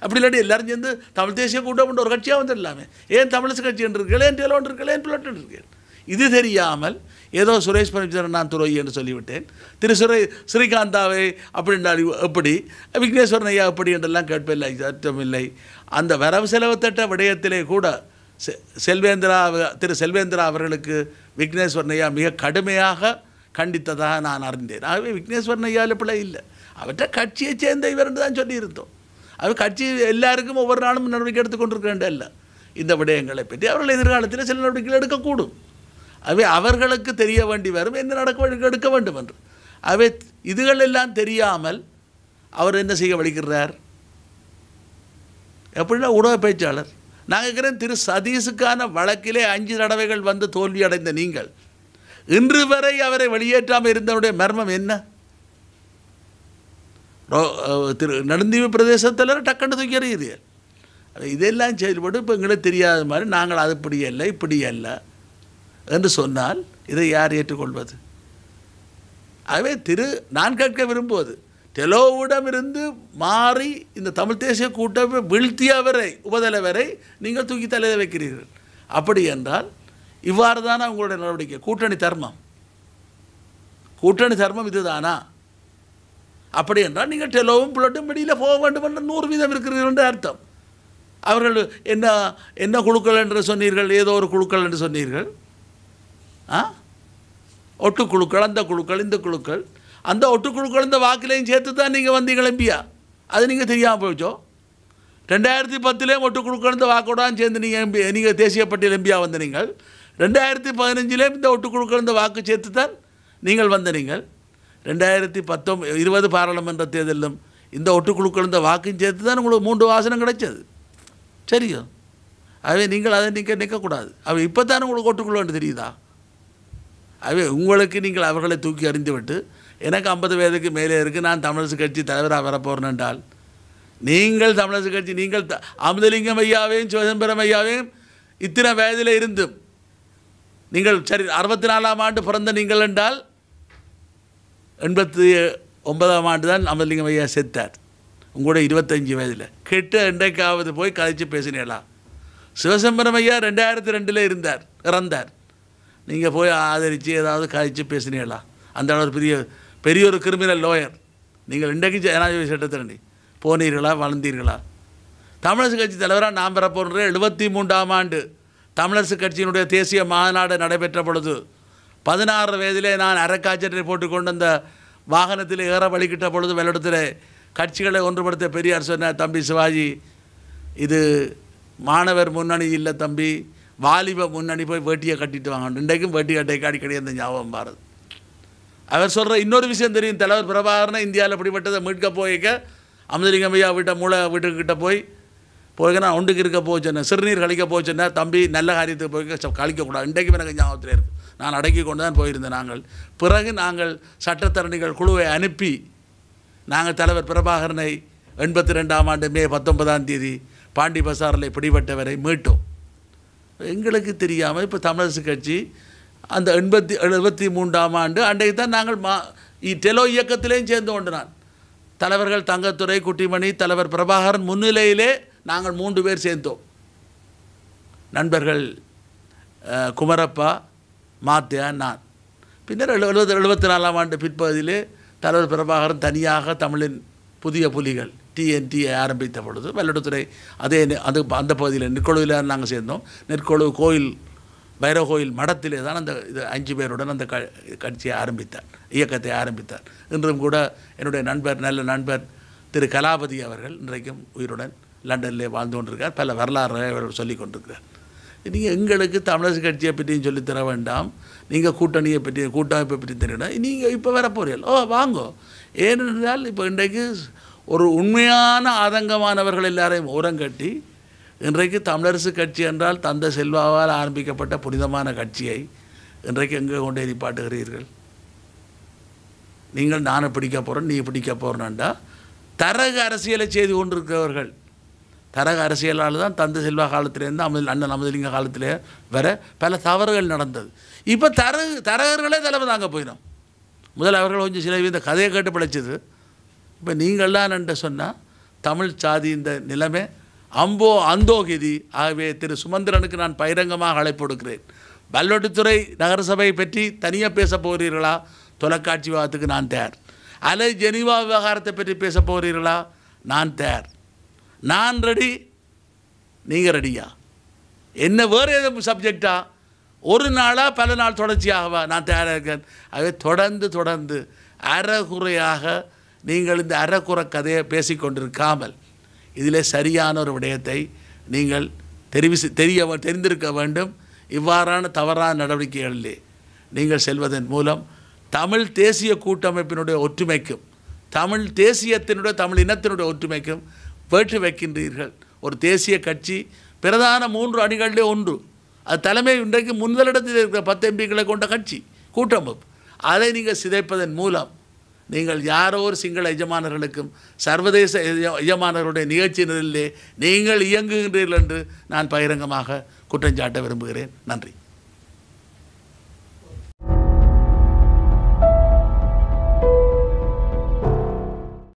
அப்படி இல்லாட்டி எல்லாரும் சேர்ந்து தமிழ் தேசிய கூட்டம் ஒரு கட்சியாக வந்துடலாமே ஏன் தமிழிசை கட்சி என்று இருக்கல ஏன் டெலோன் இருக்கல ஏன் பிளட் இருக்கேன்? இது தெரியாமல் ஏதோ சுரேஷ் பரமேஸ்வரன் நான் துறை என்று சொல்லிவிட்டேன். திரு சுரே ஸ்ரீகாந்தாவை அப்படி எப்படி? விக்னேஸ்வரன் ஐயா எப்படி என்றெல்லாம் கேட்பில்லை அர்த்தமில்லை அந்த வரவு செலவு திட்ட விடயத்திலே கூட செ- செல்வேந்திரா திரு செல்வேந்திரா அவர்களுக்கு விக்னேஸ்வரன் ஐயா மிக கடுமையாக கண்டித்ததாக நான் அறிந்தேன். ஆகவே விக்னேஸ்வரன் ஐயாவில் பிள்ளை இல்லை. அவற்றை கட்சியை சேர்ந்த இவர் என்று தான் சொல்லியிருந்தோம். அவர் கட்சி எல்லாருக்கும் ஒவ்வொரு நாளும் நடவடிக்கை எடுத்துக்கொண்டிருக்க வேண்டியல்ல இந்த விடயங்களை பற்றி அவர்கள் எதிர்காலத்தில் சில நடவடிக்கைகள் எடுக்கக்கூடும். அவை அவர்களுக்கு தெரிய வேண்டி வரும் என்ன நடக்க வேண்டும் எடுக்க வேண்டும் என்று. அவை இதுகள் எல்லாம் தெரியாமல் அவர் என்ன செய்ய வலிக்கிறார் எப்படின்னா ஊடக பேச்சாளர். நான் கேட்குறேன் திரு சதீஷுக்கான வழக்கிலே அஞ்சு தடவைகள் வந்து தோல்வி அடைந்த நீங்கள் இன்று வரை அவரை வெளியேற்றாமல் இருந்தவருடைய மர்மம் என்ன? திரு நடுந்தீவு பிரதேசத்தில் டக்குன்னு தூக்கி எறியுது. இதெல்லாம் செயல்பட்டு இப்போ எங்களுக்கு தெரியாத மாதிரி நாங்கள் அது இப்படி அல்ல இப்படி அல்ல என்று சொன்னால் இதை யார் ஏற்றுக்கொள்வது? ஆகவே திரு நான் கேட்க விரும்புவது டெலோவிடமிருந்து மாறி இந்த தமிழ் தேசிய கூட்டமை வீழ்த்தியவரை உபதலைவரை நீங்கள் தூக்கி தலையில் வைக்கிறீர்கள். அப்படி என்றால் இவ்வாறு தானே உங்களுடைய நடவடிக்கை? கூட்டணி தர்மம். கூட்டணி தர்மம் இதுதானா? அப்படி என்றால் நீங்கள் டெலோவும் புல்லட்டும் வெளியில் போக வேண்டும் என்ற நூறு வீதம் இருக்கிறீர்கள் என்று அர்த்தம். அவர்கள் என்ன என்ன குழுக்கள் என்று சொன்னீர்கள் ஏதோ ஒரு குழுக்கள் என்று சொன்னீர்கள்? ஆ? ஒட்டுக்குழுக்கள் அந்த குழுக்கள் இந்த குழுக்கள். அந்த ஒட்டுக்குழுக்கள் இந்த வாக்கிலையும் சேர்த்து தான் நீங்கள் வந்தீங்க எம்பியா அது நீங்கள் தெரியாமல் போயிச்சோ ரெண்டாயிரத்தி பத்துலேயும் ஒட்டுக்குழுக்கள் இந்த வாக்கோடான் சேர்ந்து நீங்கள் எம்பி நீங்கள் தேசிய பட்டியல் எம்பியா வந்த நீங்கள் ரெண்டாயிரத்தி பதினஞ்சிலேயும் இந்த ஒட்டு குழுக்கள் இந்த வாக்கு சேர்த்து தான் நீங்கள் வந்த நீங்கள் ரெண்டாயிரத்தி பத்தொம்பது இருபது பாராளுமன்ற தேர்தலிலும் இந்த ஒட்டுக்குழுக்கள் இந்த வாக்கும் சேர்த்து தான் உங்களுக்கு மூன்று வாசனம் கிடைச்சது. சரியோ? ஆகவே நீங்கள் அதை நீங்கள் நிற்கக்கூடாது அவள் இப்போ தான் உங்களுக்கு ஒட்டுக்குள்ளோன்னு தெரியுதா? ஆகவே உங்களுக்கு நீங்கள் அவர்களை தூக்கி அறிந்து விட்டு எனக்கு ஐம்பது வயதுக்கு மேலே இருக்குது நான் தமிழரசு கட்சி தலைவராக வரப்போகிறேன் என்றால் நீங்கள் தமிழரசு கட்சி நீங்கள் த- அமுதலிங்கம் ஐயாவையும் சிதம்பரம் ஐயாவையும் இத்தனை வயதில் இருந்தும் நீங்கள் சரி அறுபத்தி நாலாம் ஆண்டு பிறந்த நீங்கள் என்றால் எண்பத்தி ஒன்பதாம் ஆண்டு தான் அமர்லிங்கம் ஐயா செத்தார். உங்களோட இருபத்தஞ்சி வயதில். கெட்ட என்றைக்காவது போய் கதைச்சு பேசினீங்களா சிவசம்பரம் ஐயா ரெண்டாயிரத்தி ரெண்டில் இருந்தார் இறந்தார். நீங்கள் போய் ஆதரித்து ஏதாவது கதைச்சு பேசினீங்களா அந்த ஒரு பெரிய பெரிய ஒரு கிரிமினல் லோயர் நீங்கள் இன்றைக்கு ஜனாதிபதி சட்டத்திரண்டி போனீர்களா? வளர்ந்தீர்களா? தமிழரசு கட்சி தலைவராக நாம் பெறப்போன்ற எழுபத்தி மூன்றாம் ஆண்டு தமிழரசு கட்சியினுடைய தேசிய மாநாடு நடைபெற்ற பொழுது பதினாறு வயதிலே நான் அரைக்காய்ச்சலை போட்டுக்கொண்டு அந்த வாகனத்தில் ஏற வழிகிட்ட பொழுது வெள்ளத்தில் கட்சிகளை ஒன்றுபடுத்த பெரியார் சொன்னார் தம்பி சிவாஜி இது மாணவர் முன்னணி இல்லை தம்பி வாலிப முன்னணி போய் வேட்டியை கட்டிட்டு வாங்க. இன்றைக்கும் வேட்டி கட்டை அடிக்கடி அந்த ஞாபகம் பாருது அவர் சொல்கிற இன்னொரு விஷயம் தெரியும். தலைவர் பிரபாகரனை இந்தியாவில் இப்படிப்பட்டதை மீட்க போய்க்க அமிர்தலிங்கம் ஐயா வீட்டை மூளை வீட்டுக்கிட்ட போய் போய்க்க நான் ஒன்றுக்கு இருக்க போச்சேன் சிறுநீர் கழிக்க போச்சேன்னா தம்பி நல்ல காரியத்துக்கு போய் கழிக்கக்கூடாது. இன்றைக்கும் எனக்கு ஞாபகத்தில் இருக்குது நான் அடக்கி கொண்டு தான் போயிருந்தேன் நாங்கள். பிறகு நாங்கள் சட்டத்தரணிகள் குழுவை அனுப்பி நாங்கள் தலைவர் பிரபாகரனை எண்பத்தி ரெண்டாம் ஆண்டு மே பத்தொன்பதாம் தேதி பாண்டி பசாரில் பிடிபட்டவரை மீட்டோம். எங்களுக்கு தெரியாமல் இப்போ தமிழரசு கட்சி அந்த எண்பத்தி எழுபத்தி மூன்றாம் ஆண்டு அன்றைக்கு தான் நாங்கள் மா டெலோ இயக்கத்திலேயும் சேர்ந்து கொண்டு நான் தலைவர்கள் தங்கத்துறை குட்டிமணி தலைவர் பிரபாகரன் முன்னிலையிலே நாங்கள் மூன்று பேர் சேர்ந்தோம். நண்பர்கள் குமரப்பா மாத்தியா நான் பின்னர் எழுபது எழுபத்தி நாலாம் ஆண்டு பிற்பகுதியிலே தலைவர் பிரபாகரன் தனியாக தமிழின் புதிய புலிகள் டிஎன்டியை ஆரம்பித்த பொழுது வெள்ளடுத்துறை அதே அது அந்த பகுதியில் நெற்கொழுவில் நாங்கள் சேர்ந்தோம். நெற்கொழு கோயில் பைரவ கோயில் மடத்திலே தான் அந்த இது அஞ்சு பேருடன் அந்த க கட்சியை ஆரம்பித்தார் இயக்கத்தை ஆரம்பித்தார். இன்றும் கூட என்னுடைய நண்பர் நல்ல நண்பர் திரு கலாபதி அவர்கள் இன்றைக்கும் உயிருடன் லண்டனிலே வாழ்ந்து கொண்டிருக்கார் பல வரலாறு அவர் சொல்லிக் கொண்டிருக்கிறார். நீங்கள் எங்களுக்கு தமிழரசு கட்சியை பற்றியும் சொல்லித் தர வேண்டாம். நீங்கள் கூட்டணியை பற்றி கூட்டமைப்பை பற்றி தெரியணும் நீங்கள் இப்போ வர போறீர்கள் ஓ வாங்கோ. ஏனென்றால் இப்போ இன்றைக்கு ஒரு உண்மையான ஆதங்கமானவர்கள் எல்லாரையும் ஓரங்கட்டி இன்றைக்கு தமிழரசு கட்சி என்றால் தந்த செல்வாவால் ஆரம்பிக்கப்பட்ட புனிதமான கட்சியை இன்றைக்கு எங்கே கொண்டே நிப்பாட்டுகிறீர்கள்? நீங்கள் நானும் பிடிக்க போகிறேன் நீ பிடிக்க போகிறேன்டா தரகு அரசியலை செய்து கொண்டிருக்கிறவர்கள் தரக அரசியலால் தான் தந்தை செல்வா காலத்திலேருந்து அமது அண்ணன் அமுதலிங்க காலத்திலே வர பல தவறுகள் நடந்தது. இப்போ தரகு தரகர்களே தலைமை தாங்க போயிடும் முதல்ல அவர்கள் கொஞ்சம் சில இந்த கதையை கேட்டு பிழைச்சது இப்போ நீங்கள்லாம் என்று சொன்னால் தமிழ் சாதி இந்த நிலைமை அம்போ அந்தோகிதி ஆகவே திரு சுமந்திரனுக்கு நான் பகிரங்கமாக அழைப்பு கொடுக்கிறேன். பல்லொட்டுத்துறை நகரசபை பற்றி தனியாக பேச போகிறீர்களா தொலைக்காட்சி விவாதத்துக்கு நான் தயார். அலை ஜெனிவா விவகாரத்தை பற்றி பேச போகிறீர்களா நான் தயார். நான் ரெடி நீங்கள் ரெடியா என்ன வேறு எதுவும் சப்ஜெக்டா ஒரு நாளாக பல நாள் தொடர்ச்சியாகவா? நான் தயாராக இருக்கேன். ஆகவே தொடர்ந்து தொடர்ந்து அறகுறையாக நீங்கள் இந்த அறக்குறை கதையை பேசிக்கொண்டிருக்காமல் இதிலே சரியான ஒரு விடயத்தை நீங்கள் தெரிவி தெரிய தெரிந்திருக்க வேண்டும். இவ்வாறான தவறான நடவடிக்கைகளிலே நீங்கள் செல்வதன் மூலம் தமிழ் தேசிய கூட்டமைப்பினுடைய ஒற்றுமைக்கும் தமிழ் தேசியத்தினுடைய தமிழ் இனத்தினுடைய ஒற்றுமைக்கும் வேற்று வைக்கின்றீர்கள் ஒரு தேசிய கட்சி பிரதான மூன்று அணிகளிலே ஒன்று. அது தலைமை இன்றைக்கு முன்னலிடத்தில் இருக்கிற பத்து எம்பிக்களை கொண்ட கட்சி கூட்டமைப்பு அதை நீங்கள் சிதைப்பதன் மூலம் நீங்கள் யாரோ ஒரு சிங்கள எஜமானர்களுக்கும் சர்வதேச எஜமானர்களுடைய நிகழ்ச்சியினரிலே நீங்கள் இயங்குகின்றீர்கள் என்று நான் பகிரங்கமாக குற்றஞ்சாட்ட விரும்புகிறேன். நன்றி.